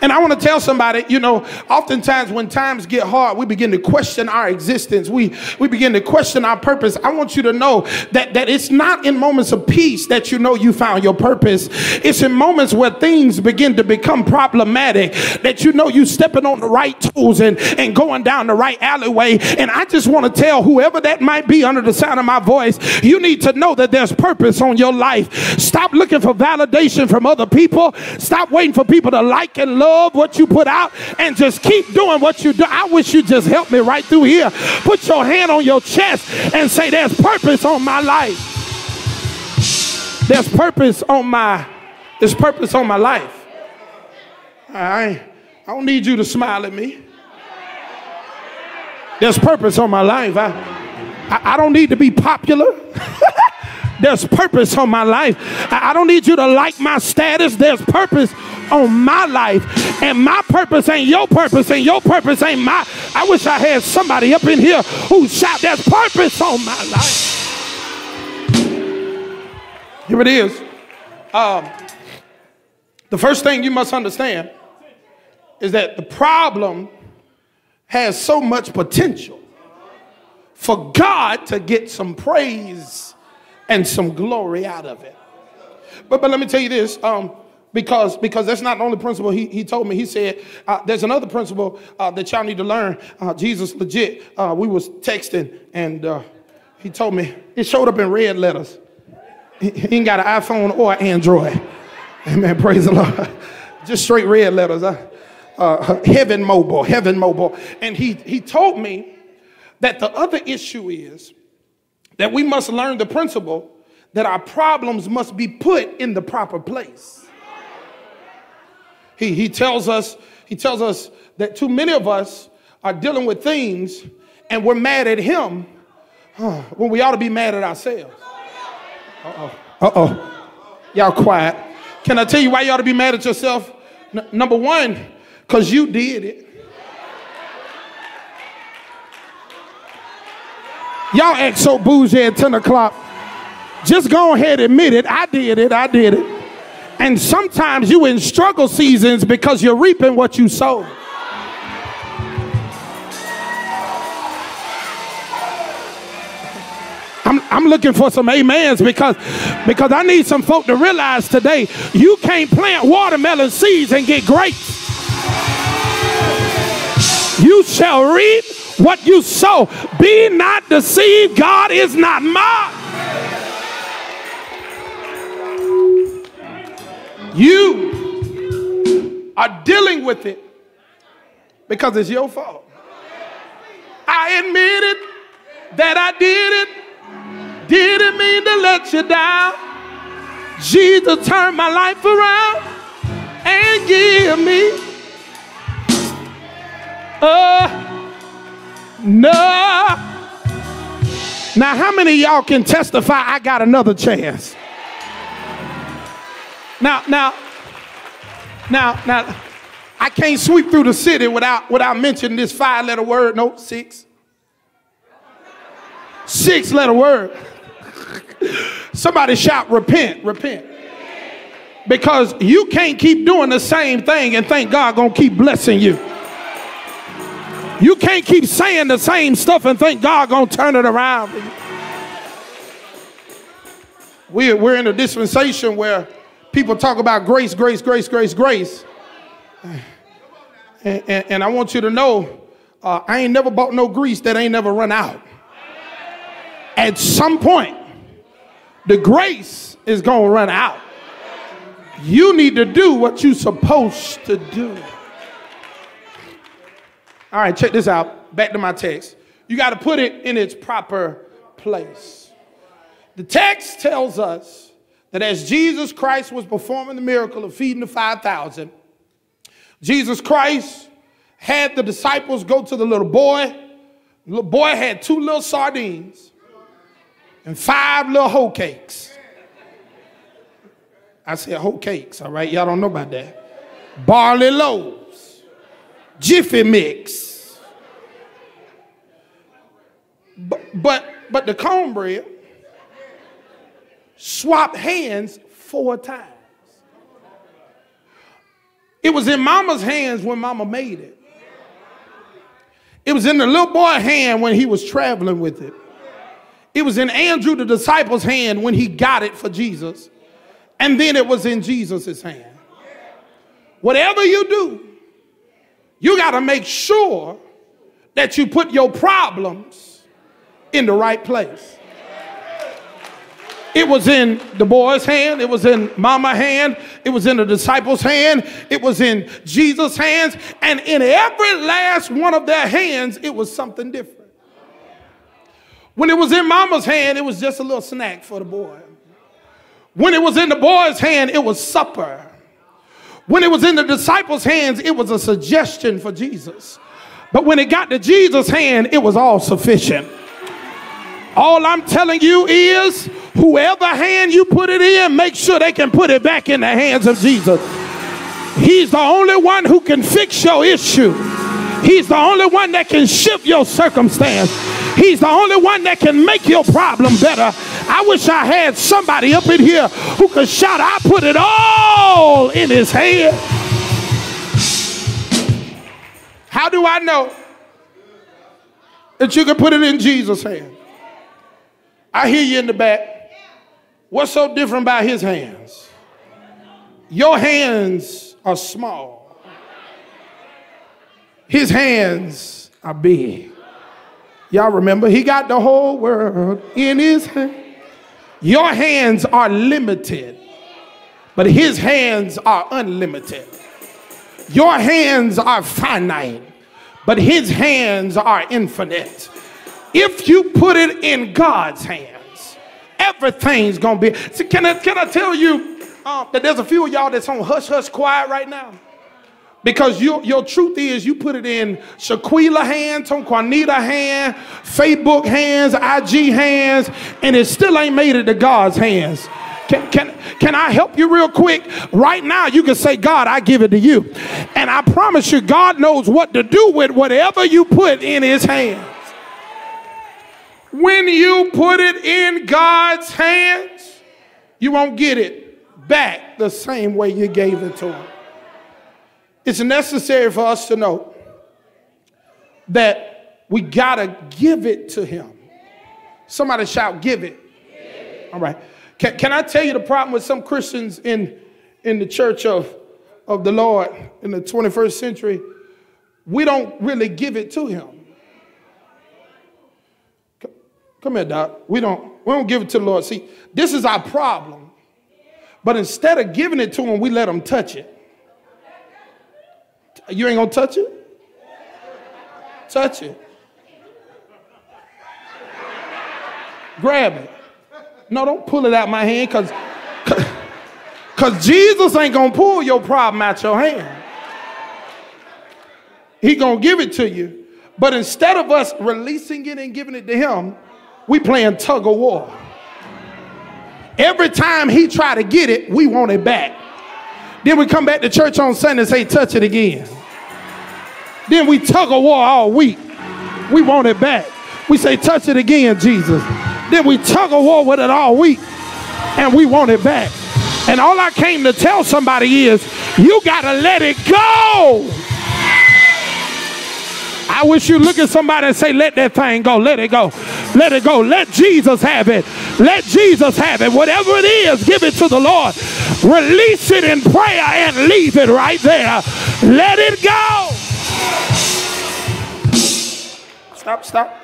And I want to tell somebody, you know, oftentimes when times get hard, we begin to question our existence. We we begin to question our purpose. I want you to know that that it's not in moments of peace that you know you found your purpose. It's in moments where things begin to become problematic that you know you're stepping on the right tools and and going down the right alleyway. And I just want to tell whoever that might be under the sound of my voice, you need to know that there's purpose on your life. Stop looking for validation from other people. Stop waiting for people to like and love what you put out and just keep doing what you do. I wish you just help me right through here. Put your hand on your chest and say, There's purpose on my life. There's purpose on my there's purpose on my life. I, I don't need you to smile at me. There's purpose on my life. I, I, I don't need to be popular. There's purpose on my life. I, I don't need you to like my status. There's purpose on my life. And my purpose ain't your purpose, and your purpose ain't my. I wish I had somebody up in here who shout, There's purpose on my life. Here it is. Um, the first thing you must understand is that the problem has so much potential for God to get some praise and some glory out of it. But, but let me tell you this um, because because that's not the only principle he, he told me he said uh, there's another principle uh, that y'all need to learn uh, jesus legit uh, we was texting and uh, he told me it showed up in red letters he, ain't got an iphone or android. Amen. Praise the lord. Just straight red letters uh, heaven mobile heaven mobile. And he he told me that the other issue is that we must learn the principle that our problems must be put in the proper place. He, he tells us, he tells us that too many of us are dealing with things and we're mad at him huh, when we ought to be mad at ourselves. Uh-oh. Uh-oh. Y'all quiet. Can I tell you why you ought to be mad at yourself? N- number one, because you did it. Y'all act so bougie at 10 o'clock. Just go ahead and admit it. I did it. I did it. And sometimes you in struggle seasons because you're reaping what you sowed. I'm, I'm looking for some amens because, because I need some folk to realize today you can't plant watermelon seeds and get grapes. You shall reap what you sow. Be not deceived. God is not mocked. You are dealing with it because it's your fault. I admit it that I did it. Didn't mean to let you down. Jesus turned my life around and give me a no. Now, how many y'all can testify I got another chance? Now, now, now, now, I can't sweep through the city without, without mentioning this five letter word. No, six. Six letter word. Somebody shout, repent, repent. Because you can't keep doing the same thing and think God gonna keep blessing you. You can't keep saying the same stuff and think God gonna turn it around. We're, we're in a dispensation where people talk about grace, grace, grace, grace, grace. And, and, and I want you to know, uh, I ain't never bought no grease that ain't never run out. At some point, the grace is going to run out. You need to do what you're supposed to do. All right, check this out. Back to my text. You got to put it in its proper place. The text tells us that as Jesus Christ was performing the miracle of feeding the 5,000, Jesus Christ had the disciples go to the little boy. The little boy had two little sardines and five little hoe cakes. I said hoe cakes, all right? Y'all don't know about that. Barley loaves, Jiffy mix. But, but, but the cornbread swapped hands four times. It was in mama's hands when mama made it. It was in the little boy hand when he was traveling with it. It was in Andrew, the disciple's hand, when he got it for Jesus. And then it was in Jesus' hand. Whatever you do, you got to make sure that you put your problems in the right place. It was in the boy's hand. It was in mama's hand. It was in the disciples' hand. It was in Jesus' hands. And in every last one of their hands, it was something different. When it was in mama's hand, it was just a little snack for the boy. When it was in the boy's hand, it was supper. When it was in the disciples' hands, it was a suggestion for Jesus. But when it got to Jesus' hand, it was all sufficient. All I'm telling you is whoever hand you put it in, make sure they can put it back in the hands of Jesus. He's the only one who can fix your issue. He's the only one that can shift your circumstance. He's the only one that can make your problem better. I wish I had somebody up in here who could shout, I put it all in his hand. How do I know that you can put it in Jesus' hand? I hear you in the back. What's so different about his hands? Your hands are small. His hands are big. Y'all remember, he got the whole world in his hand. Your hands are limited, but his hands are unlimited. Your hands are finite, but his hands are infinite. If you put it in God's hands, everything's gonna be. See, can I, can I tell you um, that there's a few of y'all that's on hush hush quiet right now? Because your, your truth is you put it in Shaquila hands, Tonquanita hand, Facebook hands, IG hands, and it still ain't made it to God's hands. Can, can, can I help you real quick? Right now, you can say, God, I give it to you. And I promise you, God knows what to do with whatever you put in his hands. When you put it in God's hands, you won't get it back the same way you gave it to him. It's necessary for us to know that we got to give it to him. Somebody shout, give it. All right. Can, can I tell you the problem with some Christians in, in the church of, of the Lord in the 21st century? We don't really give it to him. Come here, Doc. We don't, we don't give it to the Lord. See, this is our problem. But instead of giving it to him, we let him touch it. You ain't gonna touch it? Touch it. Grab it. No, don't pull it out my hand because because Jesus ain't gonna pull your problem out your hand. He gonna give it to you. But instead of us releasing it and giving it to him, we playing tug of war. Every time he try to get it, we want it back. Then we come back to church on Sunday and say, touch it again. Then we tug of war all week. We want it back. We say, touch it again, Jesus. Then we tug of war with it all week and we want it back. And all I came to tell somebody is, you got to let it go. I wish you look at somebody and say, let that thing go. Let it go. Let it go. Let Jesus have it. Let Jesus have it. Whatever it is, give it to the Lord. Release it in prayer and leave it right there. Let it go. Stop, stop.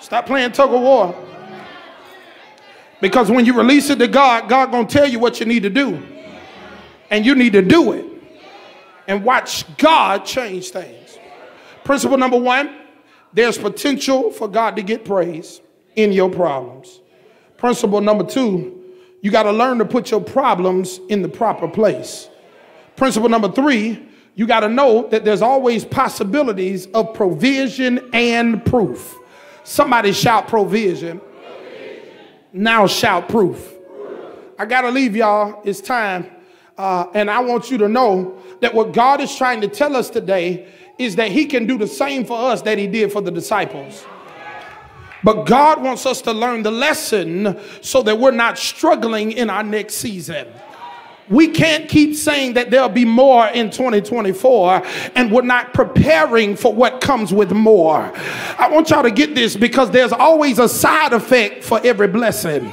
Stop playing tug of war. Because when you release it to God, God gonna tell you what you need to do. And you need to do it. And watch God change things. Principle number one, there's potential for God to get praise in your problems. Principle number two, you got to learn to put your problems in the proper place. Principle number three, you got to know that there's always possibilities of provision and proof. Somebody shout provision. provision. Now shout proof. proof. I got to leave y'all. It's time. Uh, and I want you to know that what God is trying to tell us today is that He can do the same for us that He did for the disciples. But God wants us to learn the lesson so that we're not struggling in our next season. We can't keep saying that there'll be more in 2024 and we're not preparing for what comes with more. I want y'all to get this because there's always a side effect for every blessing.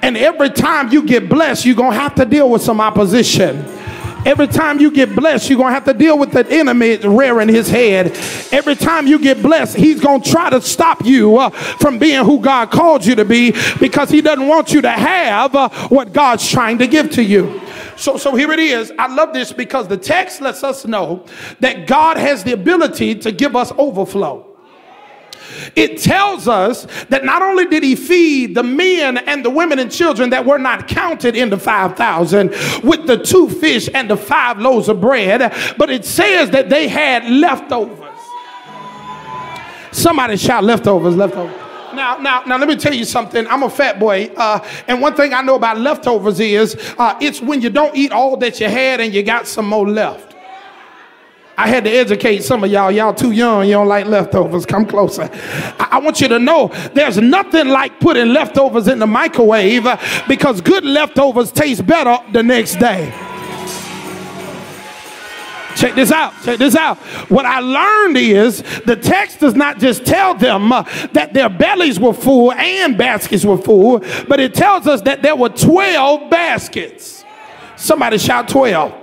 And every time you get blessed, you're going to have to deal with some opposition. Every time you get blessed, you're going to have to deal with the enemy rearing his head. Every time you get blessed, he's going to try to stop you uh, from being who God called you to be because he doesn't want you to have uh, what God's trying to give to you. So, so here it is. I love this because the text lets us know that God has the ability to give us overflow it tells us that not only did he feed the men and the women and children that were not counted in the 5,000 with the two fish and the five loaves of bread, but it says that they had leftovers. Somebody shout leftovers, leftovers. Now, now, now, let me tell you something. I'm a fat boy, uh, and one thing I know about leftovers is uh, it's when you don't eat all that you had and you got some more left. I had to educate some of y'all. Y'all too young. You don't like leftovers. Come closer. I, I, want you to know there's nothing like putting leftovers in the microwave uh, because good leftovers taste better the next day. Check this out. Check this out. What I learned is the text does not just tell them uh, that their bellies were full and baskets were full, but it tells us that there were 12 baskets. Somebody shout 12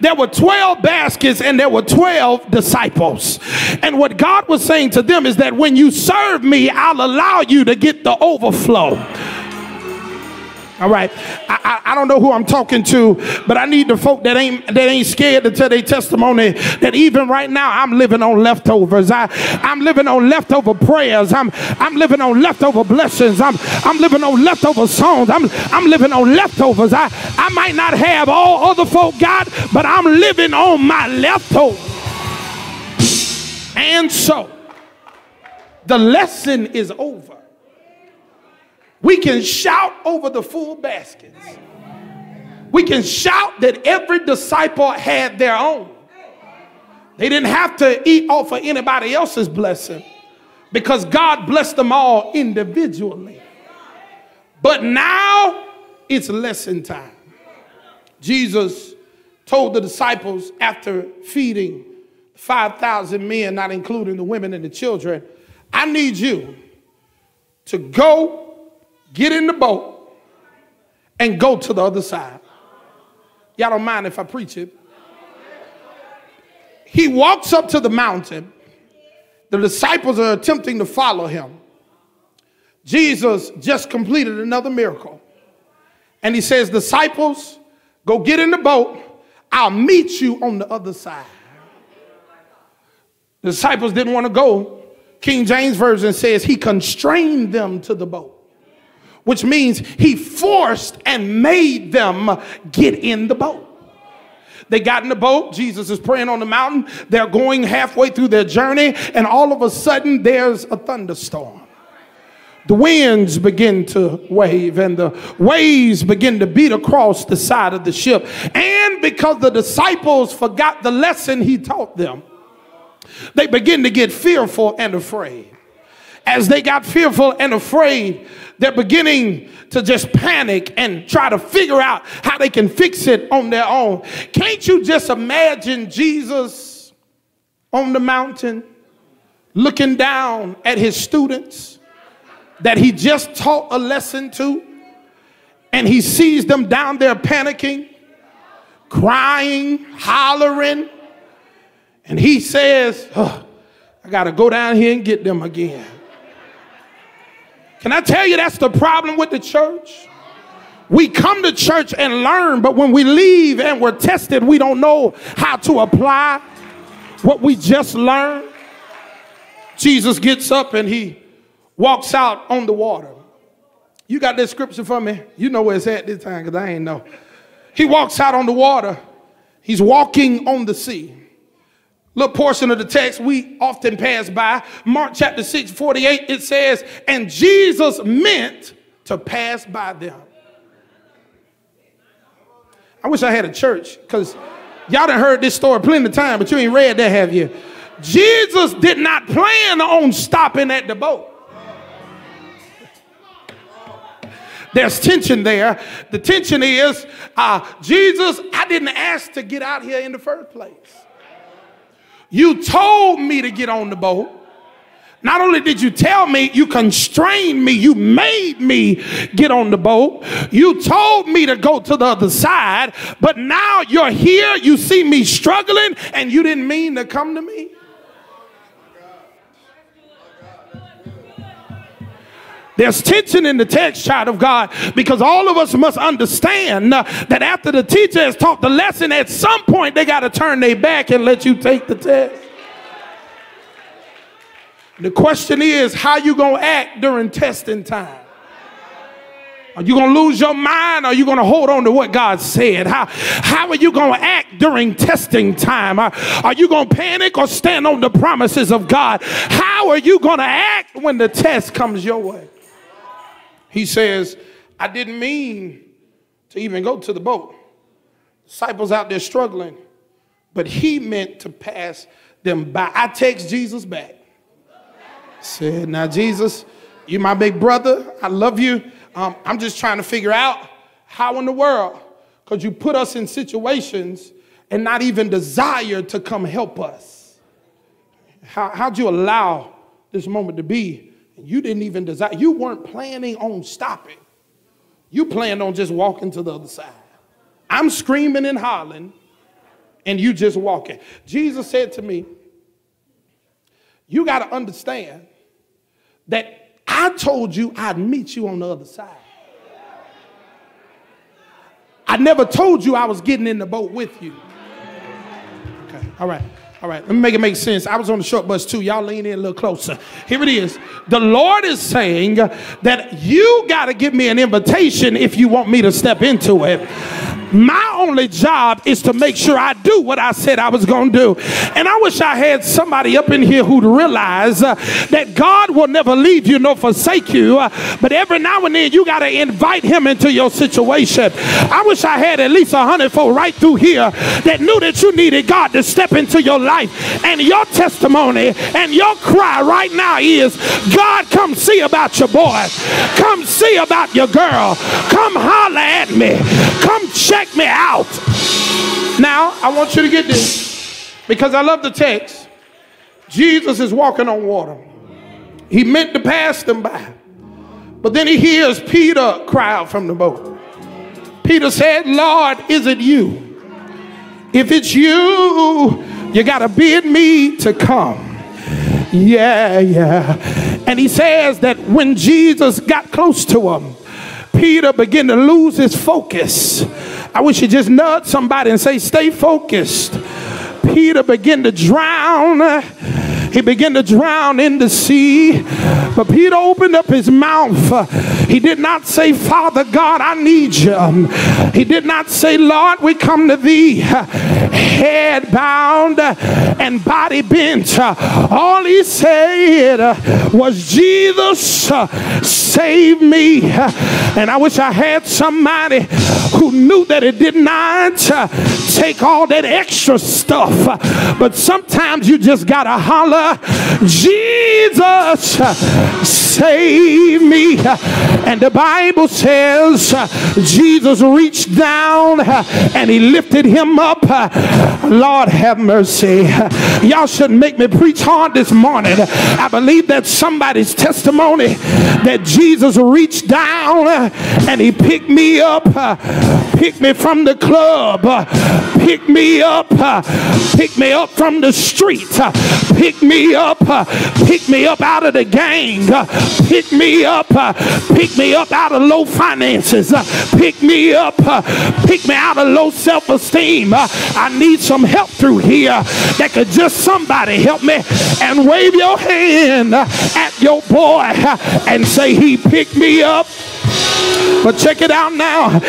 there were 12 baskets and there were 12 disciples. And what God was saying to them is that when you serve me, I'll allow you to get the overflow. All right. I, I, I, don't know who I'm talking to, but I need the folk that ain't that ain't scared to tell their testimony that even right now I'm living on leftovers. I, I'm living on leftover prayers. I'm I'm living on leftover blessings. I'm I'm living on leftover songs. I'm I'm living on leftovers. I, I might not have all other folk got, but I'm living on my leftovers. And so the lesson is over we can shout over the full baskets. We can shout that every disciple had their own. They didn't have to eat off of anybody else's blessing because God blessed them all individually. But now it's lesson time. Jesus told the disciples after feeding 5,000 men, not including the women and the children, I need you to go get in the boat, and go to the other side. Y'all don't mind if I preach it? He walks up to the mountain. The disciples are attempting to follow him. Jesus just completed another miracle. And he says, Disciples, go get in the boat. I'll meet you on the other side. The disciples didn't want to go. King James Version says he constrained them to the boat which means he forced and made them get in the boat. They got in the boat. Jesus is praying on the mountain. They're going halfway through their journey, and all of a sudden, there's a thunderstorm. The winds begin to wave, and the waves begin to beat across the side of the ship. And because the disciples forgot the lesson he taught them, they begin to get fearful and afraid. As they got fearful and afraid, they're beginning to just panic and try to figure out how they can fix it on their own. Can't you just imagine Jesus on the mountain looking down at his students that he just taught a lesson to? And he sees them down there panicking, crying, hollering. And he says, oh, I got to go down here and get them again. Can I tell you that's the problem with the church? We come to church and learn, but when we leave and we're tested, we don't know how to apply what we just learned. Jesus gets up and he walks out on the water. You got that scripture for me? You know where it's at this time because I ain't know. He walks out on the water. He's walking on the sea little portion of the text we often pass by. Mark chapter 6, 48, it says, And Jesus meant to pass by them. I wish I had a church because y'all done heard this story plenty of time, but you ain't read that, have you? Jesus did not plan on stopping at the boat. There's tension there. The tension is uh, Jesus, I didn't ask to get out here in the first place. You told me to get on the boat. Not only did you tell me, you constrained me, you made me get on the boat. You told me to go to the other side, but now you're here, you see me struggling, and you didn't mean to come to me. There's tension in the text, child of God, because all of us must understand uh, that after the teacher has taught the lesson, at some point they got to turn their back and let you take the test. The question is, how you going to act during testing time? Are you going to lose your mind? Or are you going to hold on to what God said? How, how are you going to act during testing time? Are, are you going to panic or stand on the promises of God? How are you going to act when the test comes your way? He says, I didn't mean to even go to the boat. Disciples out there struggling, but he meant to pass them by. I text Jesus back. Said, Now, Jesus, you're my big brother. I love you. Um, I'm just trying to figure out how in the world could you put us in situations and not even desire to come help us? How, how'd you allow this moment to be? You didn't even desire, you weren't planning on stopping. You planned on just walking to the other side. I'm screaming and hollering, and you just walking. Jesus said to me, You got to understand that I told you I'd meet you on the other side. I never told you I was getting in the boat with you. Okay, all right. All right, let me make it make sense. I was on the short bus too. Y'all lean in a little closer. Here it is. The Lord is saying that you got to give me an invitation if you want me to step into it. My only job is to make sure I do what I said I was going to do. And I wish I had somebody up in here who'd realize uh, that God will never leave you nor forsake you. Uh, but every now and then you got to invite him into your situation. I wish I had at least a hundred folk right through here that knew that you needed God to step into your life. And your testimony and your cry right now is God, come see about your boy. Come see about your girl. Come holler at me. Come check me out. Now, I want you to get this because I love the text. Jesus is walking on water. He meant to pass them by. But then he hears Peter cry out from the boat. Peter said, Lord, is it you? If it's you, you got to bid me to come. Yeah, yeah. And he says that when Jesus got close to him, Peter began to lose his focus. I wish you just nudge somebody and say, Stay focused. Peter began to drown. He began to drown in the sea. But Peter opened up his mouth. He did not say, Father God, I need you. He did not say, Lord, we come to thee head bound and body bent. All he said was, Jesus, save me. And I wish I had somebody who knew that it did not take all that extra stuff. But sometimes you just got to holler, Jesus, save me. And the Bible says Jesus reached down and he lifted him up. Lord have mercy. Y'all shouldn't make me preach hard this morning. I believe that somebody's testimony that Jesus reached down and he picked me up, picked me from the club, picked me up, uh, picked me up from the street, uh, Pick me up, uh, picked me up out of the gang, Pick me up, picked me up out of low finances, Pick me up, picked me out of low self-esteem. I need some help through here that could just somebody help me and wave your hand at your boy and say he picked me up but check it out now.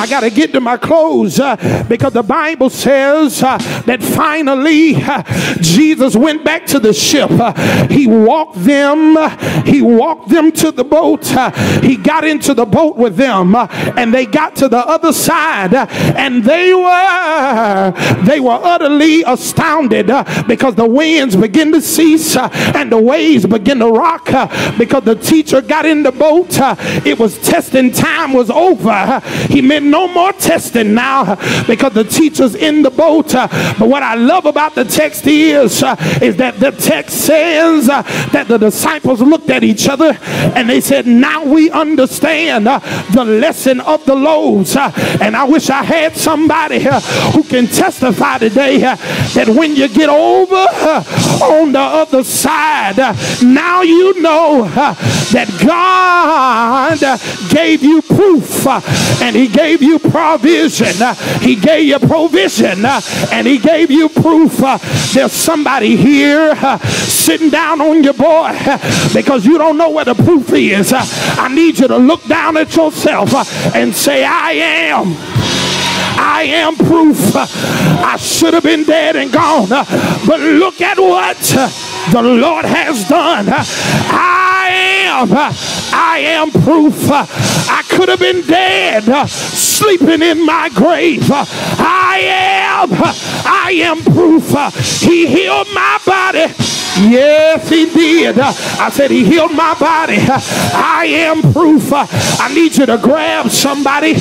I got to get to my close uh, because the Bible says uh, that finally uh, Jesus went back to the ship. Uh, he walked them, he walked them to the boat. Uh, he got into the boat with them uh, and they got to the other side and they were they were utterly astounded because the winds began to cease and the waves began to rock because the teacher got in the boat. it was testing time was over. He meant no more testing now because the teacher's in the boat. But what I love about the text is, is that the text says that the disciples looked at each other and they said, Now we understand the lesson of the loaves. And I wish I had somebody who can testify today that when you get over on the other side, now you know that God gave you proof uh, and he gave you provision. Uh, he gave you provision uh, and he gave you proof. Uh, there's somebody here uh, sitting down on your boy uh, because you don't know where the proof is. I need you to look down at yourself and say, I am. I am proof. I should have been dead and gone, but look at what the Lord has done. I am, I am proof. I could have been dead, sleeping in my grave. I am, I am proof. He healed my body. Yes, he did. I said he healed my body. I am proof. I need you to grab somebody,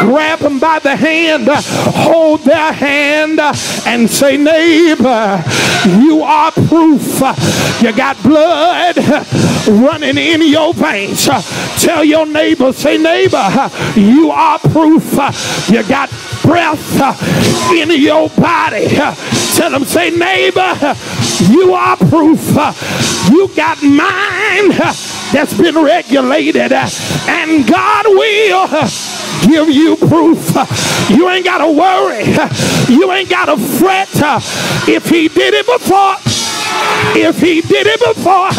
grab them by the hand, hold their hand, and say, neighbor, you are proof. You got blood running in your veins. Tell your neighbor, say, neighbor, you are proof. You got breath in your body. Tell them, say, neighbor, you are proof. You got mind that's been regulated, and God will give you proof. You ain't got to worry. You ain't got to fret. If he did it before, if he did it before,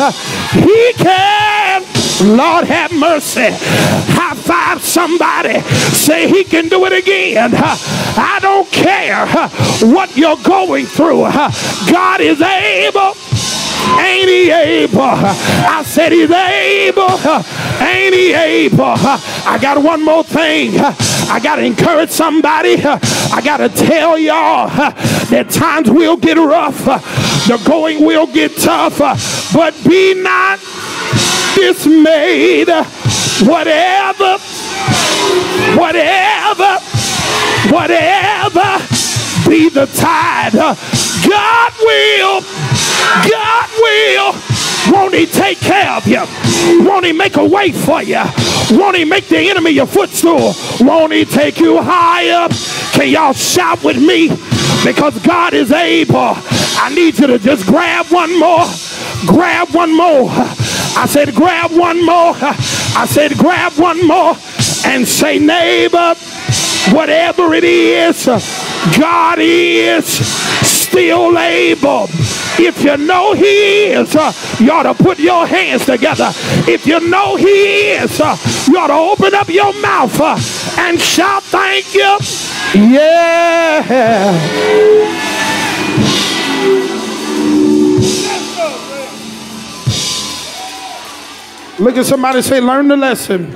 he can. Lord have mercy. High five somebody. Say he can do it again. I don't care what you're going through. God is able. Ain't he able? I said he's able. Ain't he able? I got one more thing. I got to encourage somebody. I got to tell y'all that times will get rough. The going will get tough. But be not dismayed. Whatever, whatever, whatever be the tide, God will, God will. Won't he take care of you? Won't he make a way for you? Won't he make the enemy your footstool? Won't he take you high up? Can y'all shout with me? Because God is able. I need you to just grab one more. Grab one more. I said, grab one more. I said, grab one more and say, neighbor, whatever it is, God is still able. If you know He is, uh, you ought to put your hands together. If you know He is, uh, you ought to open up your mouth uh, and shout, Thank you. Yeah. Look at somebody say, learn the lesson.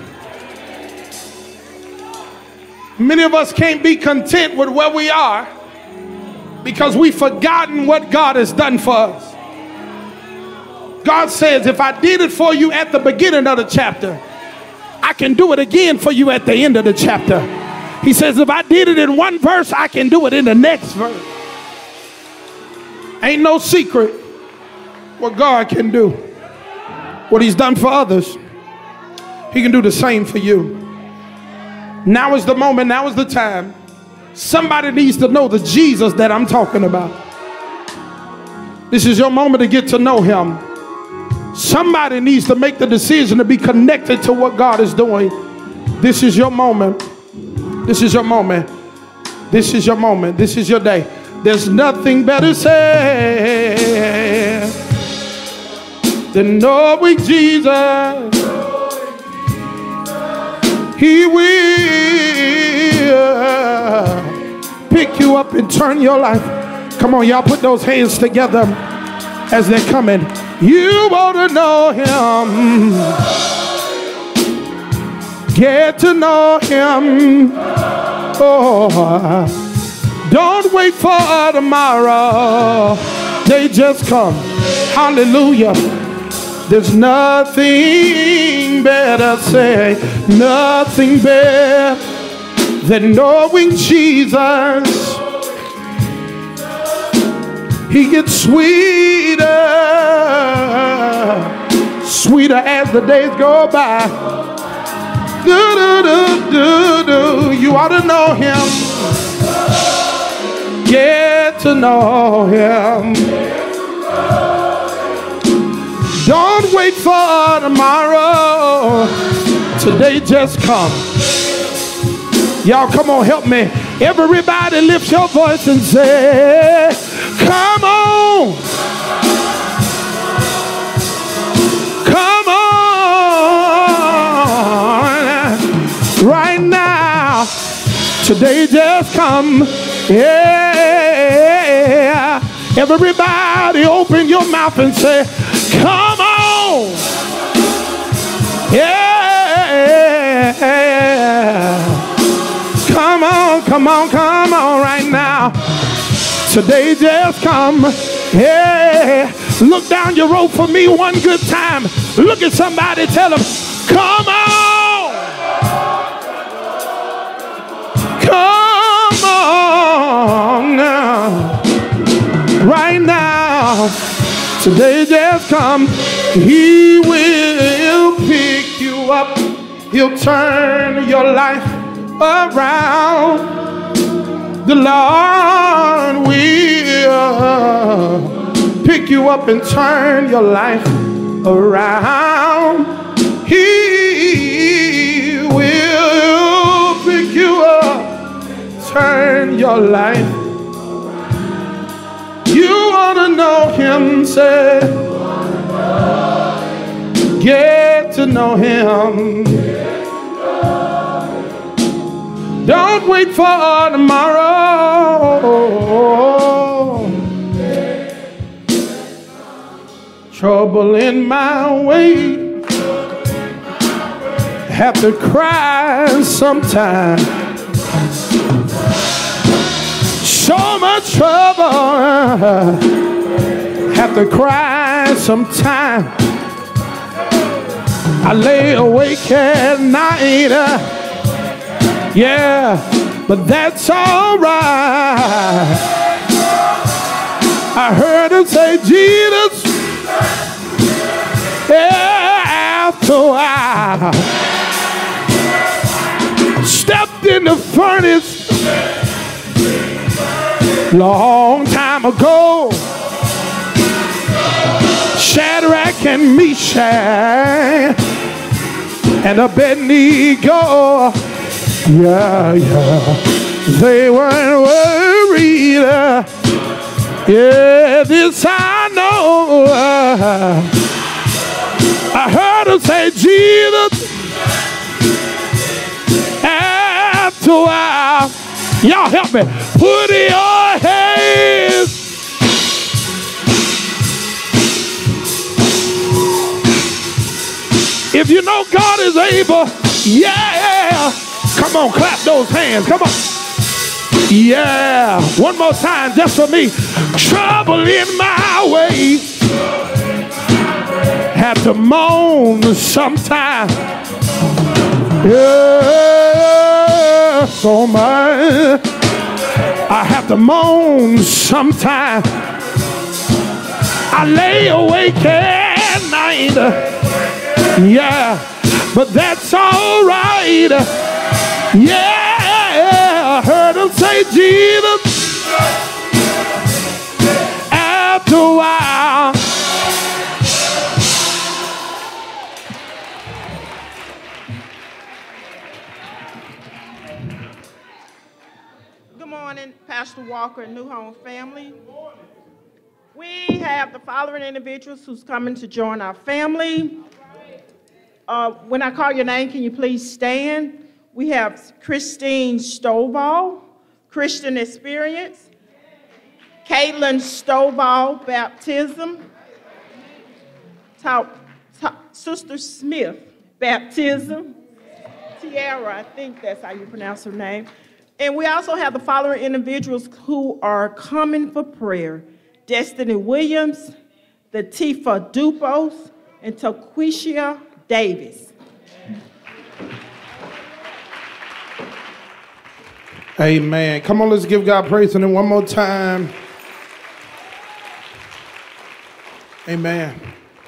Many of us can't be content with where we are because we've forgotten what God has done for us. God says, if I did it for you at the beginning of the chapter, I can do it again for you at the end of the chapter. He says, if I did it in one verse, I can do it in the next verse. Ain't no secret what God can do. What He's done for others, He can do the same for you. Now is the moment, now is the time. Somebody needs to know the Jesus that I'm talking about. This is your moment to get to know Him. Somebody needs to make the decision to be connected to what God is doing. This is your moment. This is your moment. This is your moment. This is your day. There's nothing better said than knowing Jesus. He will you up and turn your life. Come on, y'all, put those hands together as they're coming. You want to know him. Get to know him. Oh, don't wait for tomorrow. They just come. Hallelujah. There's nothing better, say, nothing better than knowing Jesus. He gets sweeter, sweeter as the days go by. Do, do, do, do, do. You ought to know him. Get to know him. Don't wait for tomorrow. Today just come. Y'all, come on, help me. Everybody lift your voice and say, Come on. Come on. Right now. Today just come. Yeah. Everybody open your mouth and say, Come on. Yeah. Come on, come on, come on right now. Today just come. Yeah. Look down your road for me one good time. Look at somebody, tell them, come on. Come on now. Right now. Today just come. He will pick you up. He'll turn your life around. The Lord will pick you up and turn your life around. He will pick you up, turn your life. You want to know him, say, get to know him. Don't wait for tomorrow. Trouble in my way. Have to cry sometime. So much trouble. Have to cry sometime. I lay awake at night. Yeah, but that's all right. I heard him say, Jesus, yeah, after while, stepped in the furnace long time ago. Shadrach and Meshach and Abednego. Yeah, yeah. They weren't worried. uh, Yeah, this I know. uh, I heard her say, Jesus, after a while, y'all help me. Put your hands. If you know God is able, yeah. Come on, clap those hands. Come on. Yeah. One more time, just for me. Trouble in my way. Have to moan sometime. Yeah. Oh, so much. I have to moan sometime. I lay awake at night. Yeah, but that's all right. Yeah, I heard him say, Jesus, after a while. Good morning, Pastor Walker and New Home family. We have the following individuals who's coming to join our family. Uh, when I call your name, can you please stand? We have Christine Stovall, Christian Experience, Caitlin Stovall, Baptism, Ta- Ta- Sister Smith, Baptism, Tiara, I think that's how you pronounce her name. And we also have the following individuals who are coming for prayer. Destiny Williams, Latifa Dupos, and Taquisha Davis. Amen. Come on, let's give God praise and then one more time. Amen.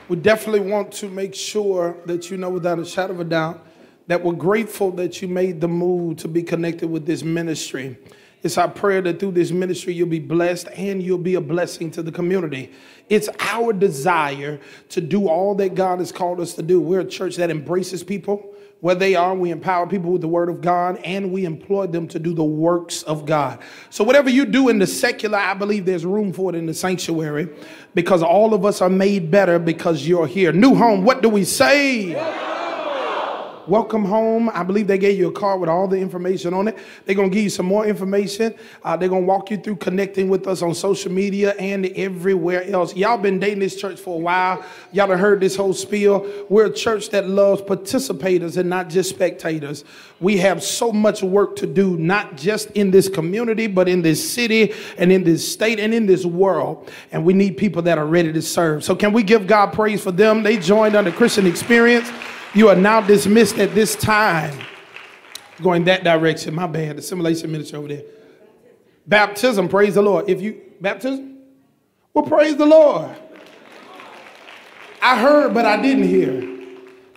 We definitely want to make sure that you know without a shadow of a doubt that we're grateful that you made the move to be connected with this ministry. It's our prayer that through this ministry you'll be blessed and you'll be a blessing to the community. It's our desire to do all that God has called us to do. We're a church that embraces people where they are. We empower people with the word of God and we employ them to do the works of God. So, whatever you do in the secular, I believe there's room for it in the sanctuary because all of us are made better because you're here. New home, what do we say? Welcome home. I believe they gave you a card with all the information on it. They're going to give you some more information. Uh, they're going to walk you through connecting with us on social media and everywhere else. Y'all been dating this church for a while. Y'all have heard this whole spiel. We're a church that loves participators and not just spectators. We have so much work to do, not just in this community, but in this city and in this state and in this world. And we need people that are ready to serve. So, can we give God praise for them? They joined under Christian Experience. You are now dismissed at this time. Going that direction. My bad. The assimilation ministry over there. Baptism, praise the Lord. If you baptism, well, praise the Lord. I heard, but I didn't hear.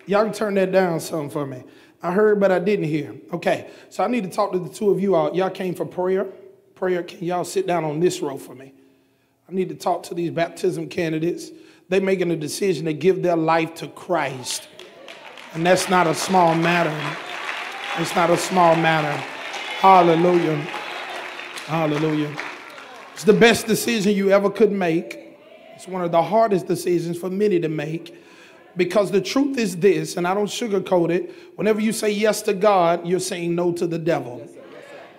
Y'all can turn that down some for me. I heard, but I didn't hear. Okay, so I need to talk to the two of you all. Y'all came for prayer. Prayer, can y'all sit down on this row for me? I need to talk to these baptism candidates. They're making a decision to give their life to Christ. And that's not a small matter. It's not a small matter. Hallelujah. Hallelujah. It's the best decision you ever could make. It's one of the hardest decisions for many to make. Because the truth is this, and I don't sugarcoat it. Whenever you say yes to God, you're saying no to the devil.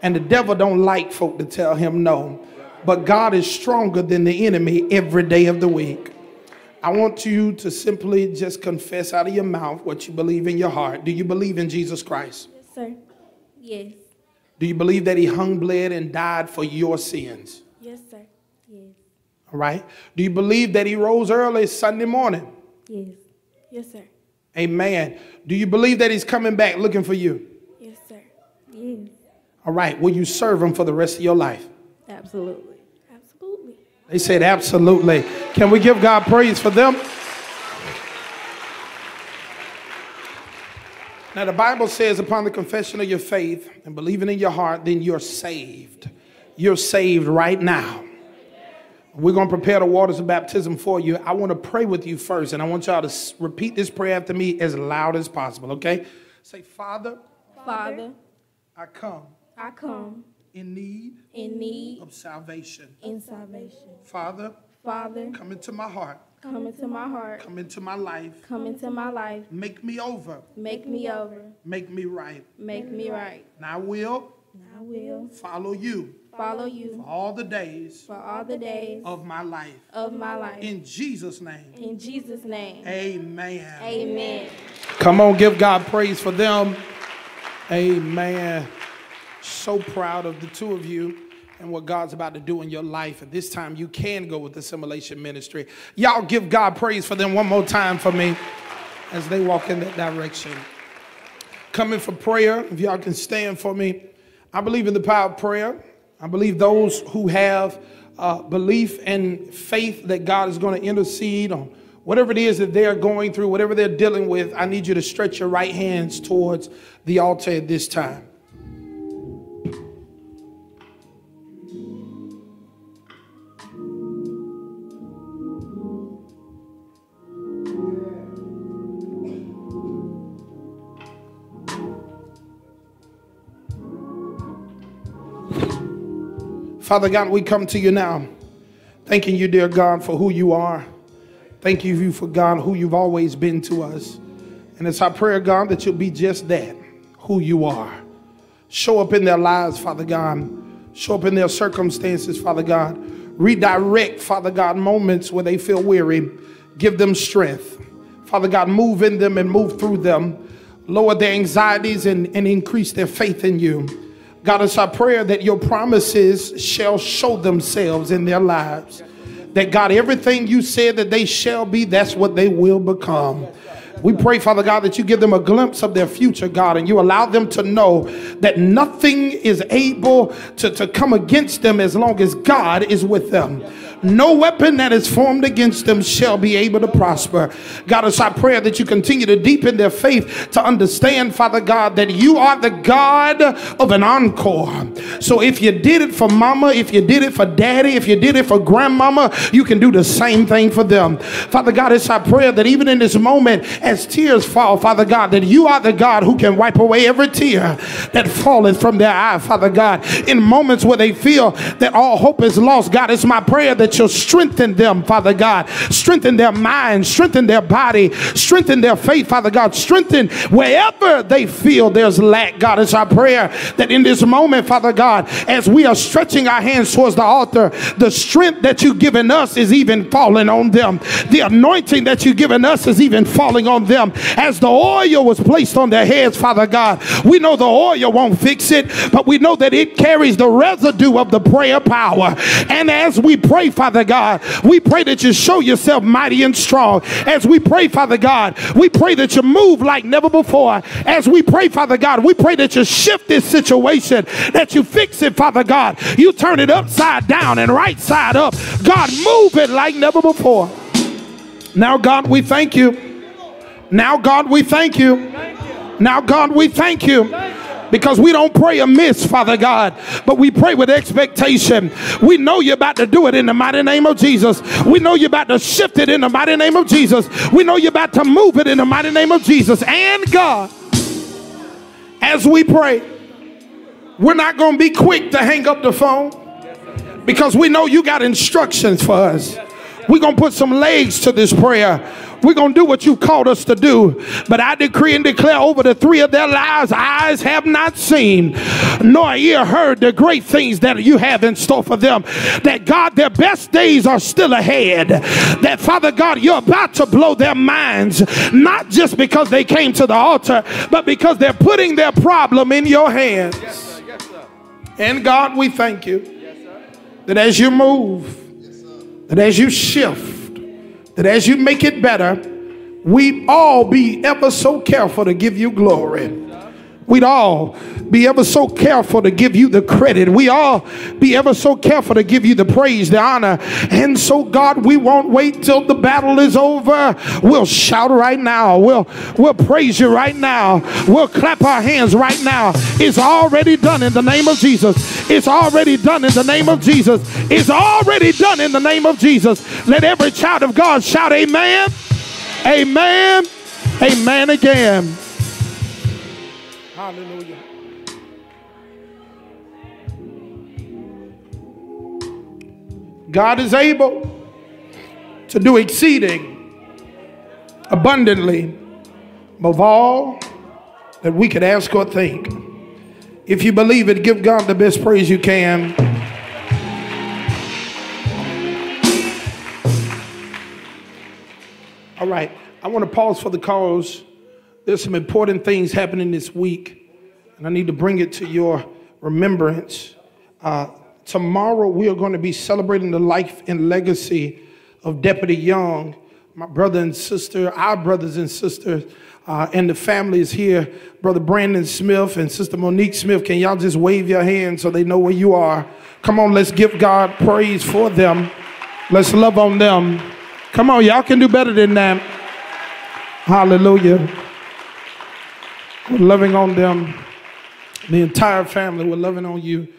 And the devil don't like folk to tell him no. But God is stronger than the enemy every day of the week. I want you to simply just confess out of your mouth what you believe in your heart. Do you believe in Jesus Christ? Yes, sir. Yes. Do you believe that he hung, bled, and died for your sins? Yes, sir. Yes. All right. Do you believe that he rose early Sunday morning? Yes. Yes, sir. Amen. Do you believe that he's coming back looking for you? Yes, sir. Yes. All right. Will you serve him for the rest of your life? Absolutely. Absolutely. They said absolutely. Can we give God praise for them? Now, the Bible says, upon the confession of your faith and believing in your heart, then you're saved. You're saved right now. We're going to prepare the waters of baptism for you. I want to pray with you first, and I want y'all to repeat this prayer after me as loud as possible, okay? Say, Father, Father, I come I come in need in need of salvation. in salvation. Father, Father, come into my heart, come into my heart, come into my life, come into my life, make me over, make me over, make me right. make me right. And I will And I will follow you follow you for all the days for all the days of my life. of my life. In Jesus' name, In Jesus' name. amen. Amen. Come on, give God praise for them. Amen. So proud of the two of you and what God's about to do in your life. And this time you can go with the ministry. Y'all give God praise for them one more time for me as they walk in that direction. Coming for prayer, if y'all can stand for me. I believe in the power of prayer. I believe those who have uh, belief and faith that God is going to intercede on whatever it is that they're going through, whatever they're dealing with, I need you to stretch your right hands towards the altar at this time. Father God, we come to you now, thanking you, dear God, for who you are. Thank you you, for God, who you've always been to us. And it's our prayer, God, that you'll be just that, who you are. Show up in their lives, Father God. Show up in their circumstances, Father God. Redirect, Father God, moments where they feel weary. Give them strength. Father God, move in them and move through them. Lower their anxieties and, and increase their faith in you. God, it's our prayer that your promises shall show themselves in their lives. That God, everything you said that they shall be, that's what they will become. We pray, Father God, that you give them a glimpse of their future, God, and you allow them to know that nothing is able to, to come against them as long as God is with them. No weapon that is formed against them shall be able to prosper. God, it's our prayer that you continue to deepen their faith to understand, Father God, that you are the God of an encore. So if you did it for mama, if you did it for daddy, if you did it for grandmama, you can do the same thing for them. Father God, it's our prayer that even in this moment, as tears fall, Father God, that you are the God who can wipe away every tear that falleth from their eye, Father God. In moments where they feel that all hope is lost, God, it's my prayer that you'll strengthen them, Father God. Strengthen their mind, strengthen their body, strengthen their faith, Father God. Strengthen wherever they feel there's lack, God. It's our prayer that in this moment, Father God, as we are stretching our hands towards the altar, the strength that you've given us is even falling on them. The anointing that you've given us is even falling on them. As the oil was placed on their heads, Father God, we know the oil won't fix it, but we know that it carries the residue of the prayer power. And as we pray, Father God, we pray that you show yourself mighty and strong. As we pray, Father God, we pray that you move like never before. As we pray, Father God, we pray that you shift this situation, that you fix it, Father God. You turn it upside down and right side up. God, move it like never before. Now, God, we thank you. Now, God, we thank you. Now, God, we thank you. Because we don't pray amiss, Father God, but we pray with expectation. We know you're about to do it in the mighty name of Jesus. We know you're about to shift it in the mighty name of Jesus. We know you're about to move it in the mighty name of Jesus. And God, as we pray, We're not going to be quick to hang up the phone because we know you got instructions for us. We're going to put some legs to this prayer. We're going to do what you called us to do. But I decree and declare over the three of their lives, eyes have not seen, nor ear heard the great things that you have in store for them. That God, their best days are still ahead. That Father God, you're about to blow their minds, not just because they came to the altar, but because they're putting their problem in your hands. And God, we thank you that as you move, that as you shift, that as you make it better, we all be ever so careful to give you glory. We'd all be ever so careful to give you the credit. We all be ever so careful to give you the praise, the honor. And so, God, we won't wait till the battle is over. We'll shout right now. We'll, we'll praise you right now. We'll clap our hands right now. It's already done in the name of Jesus. It's already done in the name of Jesus. It's already done in the name of Jesus. Let every child of God shout, Amen. Amen. Amen again. Hallelujah. God is able to do exceeding abundantly above all that we could ask or think. If you believe it, give God the best praise you can. All right, I want to pause for the cause. There's some important things happening this week, and I need to bring it to your remembrance. Uh, tomorrow, we are going to be celebrating the life and legacy of Deputy Young, my brother and sister, our brothers and sisters, uh, and the family is here. Brother Brandon Smith and Sister Monique Smith, can y'all just wave your hands so they know where you are? Come on, let's give God praise for them. Let's love on them. Come on, y'all can do better than that. Hallelujah. We're loving on them. The entire family, we're loving on you.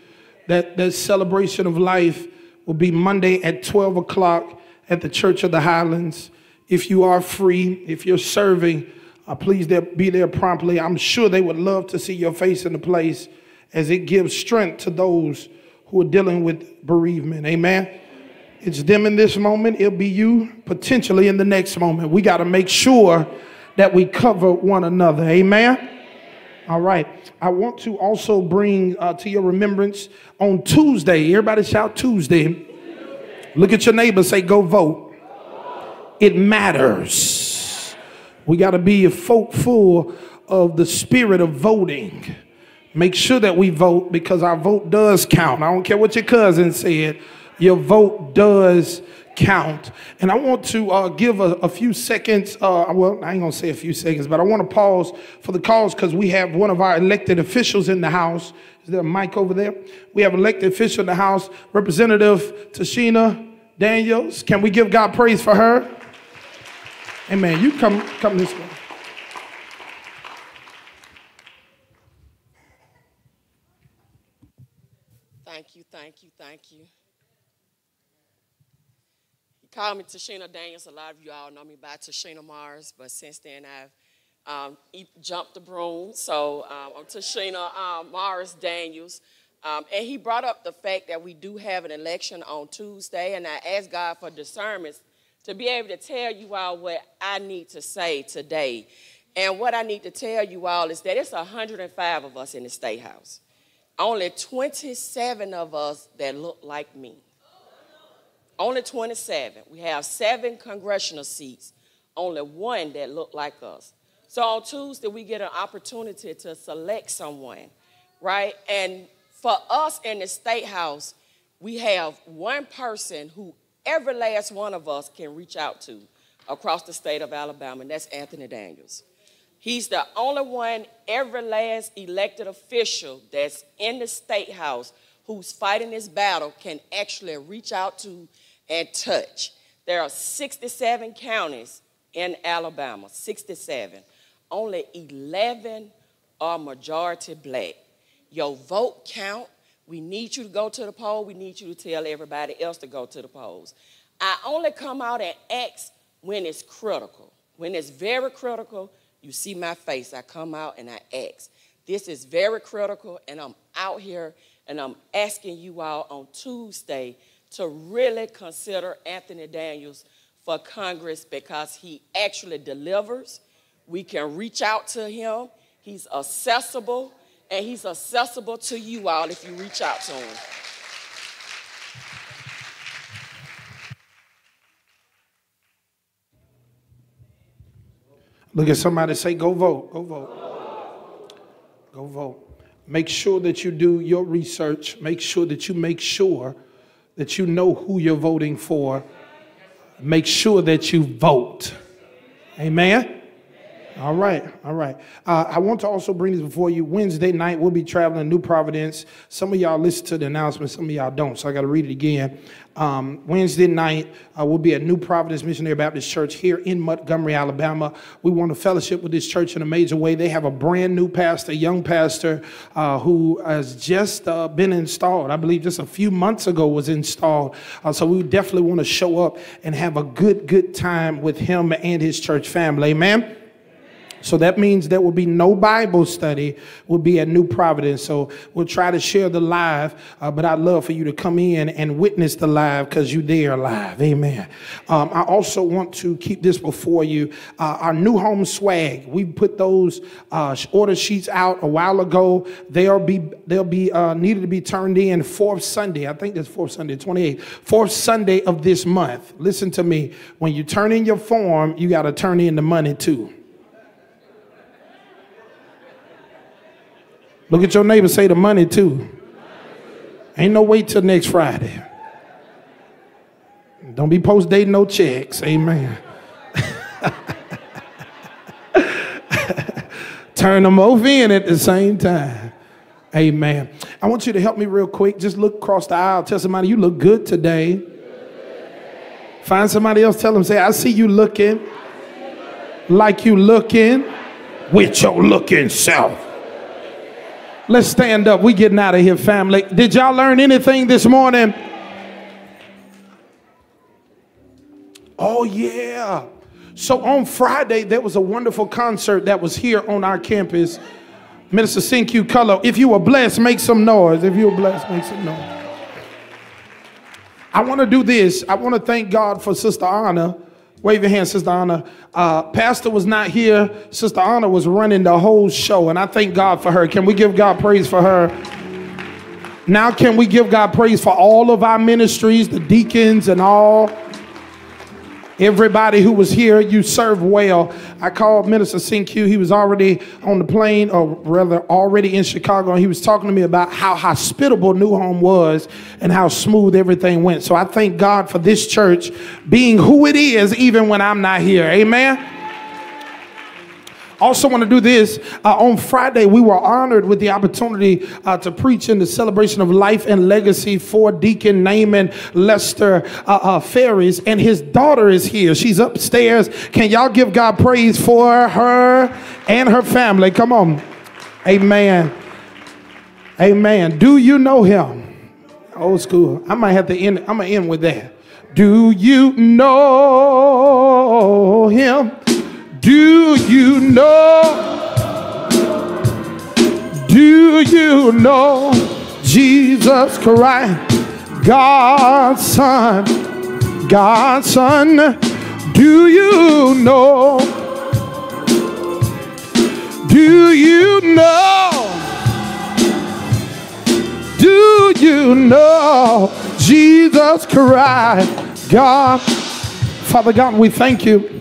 That, that celebration of life will be Monday at 12 o'clock at the Church of the Highlands. If you are free, if you're serving, uh, please be there promptly. I'm sure they would love to see your face in the place as it gives strength to those who are dealing with bereavement. Amen. It's them in this moment, it'll be you potentially in the next moment. We got to make sure that we cover one another. Amen. All right. I want to also bring uh, to your remembrance on Tuesday. Everybody shout Tuesday. Look at your neighbor, say, go vote. It matters. We got to be a folk full of the spirit of voting. Make sure that we vote because our vote does count. I don't care what your cousin said, your vote does count. And I want to uh, give a, a, few seconds. Uh, well, I ain't gonna say a few seconds, but I want to pause for the cause because we have one of our elected officials in the House. Is there a mic over there? We have elected official in the House, Representative Tashina Daniels. Can we give God praise for her? Amen. You come come this way. Thank you, thank you, thank you. He called me Tashina Daniels. A lot of you all know me by Tashina Morris, but since then I've um, jumped the broom. So um, I'm Tashina um, Morris Daniels. Um, and he brought up the fact that we do have an election on Tuesday, and I asked God for discernment to be able to tell you all what I need to say today. And what I need to tell you all is that it's 105 of us in the State House. Only 27 of us that look like me. Only 27. We have seven congressional seats. Only one that look like us. So on Tuesday, we get an opportunity to select someone, right? And for us in the State House, we have one person who every last one of us can reach out to across the state of Alabama, and that's Anthony Daniels. He's the only one, every last elected official that's in the state house who's fighting this battle can actually reach out to and touch. There are 67 counties in Alabama, 67. Only 11 are majority black. Your vote count. We need you to go to the poll. We need you to tell everybody else to go to the polls. I only come out and ask when it's critical. When it's very critical, you see my face. I come out and I ask. This is very critical, and I'm out here and I'm asking you all on Tuesday to really consider Anthony Daniels for Congress because he actually delivers. We can reach out to him. He's accessible, and he's accessible to you all if you reach out to him. Look at somebody say, go vote, go vote. Go vote. Make sure that you do your research. Make sure that you make sure that you know who you're voting for. Make sure that you vote. Amen. All right, all right. Uh, I want to also bring this before you. Wednesday night, we'll be traveling to New Providence. Some of y'all listen to the announcement, some of y'all don't, so I got to read it again. Um, Wednesday night, uh, we'll be at New Providence Missionary Baptist Church here in Montgomery, Alabama. We want to fellowship with this church in a major way. They have a brand new pastor, young pastor, uh, who has just uh, been installed. I believe just a few months ago was installed. Uh, so we definitely want to show up and have a good, good time with him and his church family. Amen. So that means there will be no Bible study will be at New Providence. So we'll try to share the live, uh, but I'd love for you to come in and witness the live because you're there live. Amen. Um, I also want to keep this before you. Uh, our new home swag. We put those uh, order sheets out a while ago. They'll be they'll be uh, needed to be turned in fourth Sunday. I think that's fourth Sunday, 28th. Fourth Sunday of this month. Listen to me. When you turn in your form, you got to turn in the money too. Look at your neighbor, say the money too. Ain't no wait till next Friday. Don't be post dating no checks. Amen. Turn them over in at the same time. Amen. I want you to help me real quick. Just look across the aisle. Tell somebody you look good today. Find somebody else. Tell them, say, I see you looking like you looking with your looking self. Let's stand up. We getting out of here, family. Did y'all learn anything this morning? Oh, yeah. So on Friday, there was a wonderful concert that was here on our campus. Minister CQ Color. If you were blessed, make some noise. If you were blessed, make some noise. I want to do this. I want to thank God for Sister Anna. Wave your hand, Sister Anna. Uh, Pastor was not here. Sister Anna was running the whole show, and I thank God for her. Can we give God praise for her? Now, can we give God praise for all of our ministries, the deacons, and all? Everybody who was here, you served well. I called Minister CQ. He was already on the plane, or rather, already in Chicago, and he was talking to me about how hospitable New Home was and how smooth everything went. So I thank God for this church being who it is, even when I'm not here. Amen. Also, want to do this. Uh, on Friday, we were honored with the opportunity uh, to preach in the celebration of life and legacy for Deacon Naaman Lester uh, uh, and his daughter is here. She's upstairs. Can y'all give God praise for her and her family? Come on. Amen. Amen. Do you know him? Old school. I might have to end. I'm gonna end with that. Do you know him? Do you know? Do you know Jesus Christ, God's Son? God's Son. Do you know? Do you know? Do you know Jesus Christ, God? Father God, we thank you.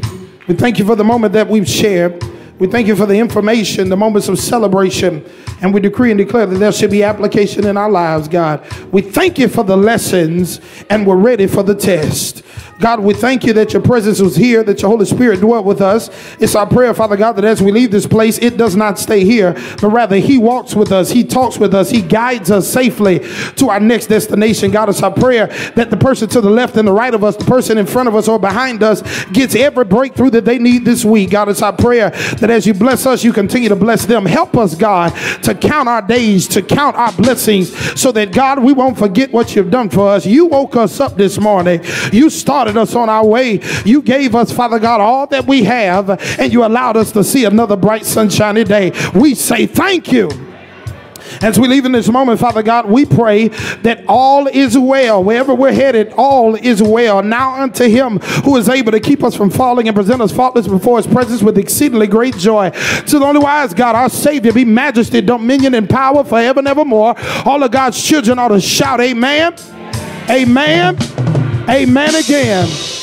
We thank you for the moment that we've shared. We thank you for the information, the moments of celebration, and we decree and declare that there should be application in our lives, God. We thank you for the lessons, and we're ready for the test. God, we thank you that your presence was here, that your Holy Spirit dwelt with us. It's our prayer, Father God, that as we leave this place, it does not stay here, but rather He walks with us, He talks with us, He guides us safely to our next destination. God, it's our prayer that the person to the left and the right of us, the person in front of us or behind us, gets every breakthrough that they need this week. God, it's our prayer that as you bless us, you continue to bless them. Help us, God, to count our days, to count our blessings, so that, God, we won't forget what you've done for us. You woke us up this morning. You started started us on our way. You gave us, Father God, all that we have, and you allowed us to see another bright, sunshiny day. We say thank you. As we leave in this moment, Father God, we pray that all is well. Wherever we're headed, all is well. Now unto him who is able to keep us from falling and present us faultless before his presence with exceedingly great joy. To the only wise God, our Savior, be majesty, dominion, and power forever and evermore. All of God's children ought to shout, Amen. Amen. Amen again.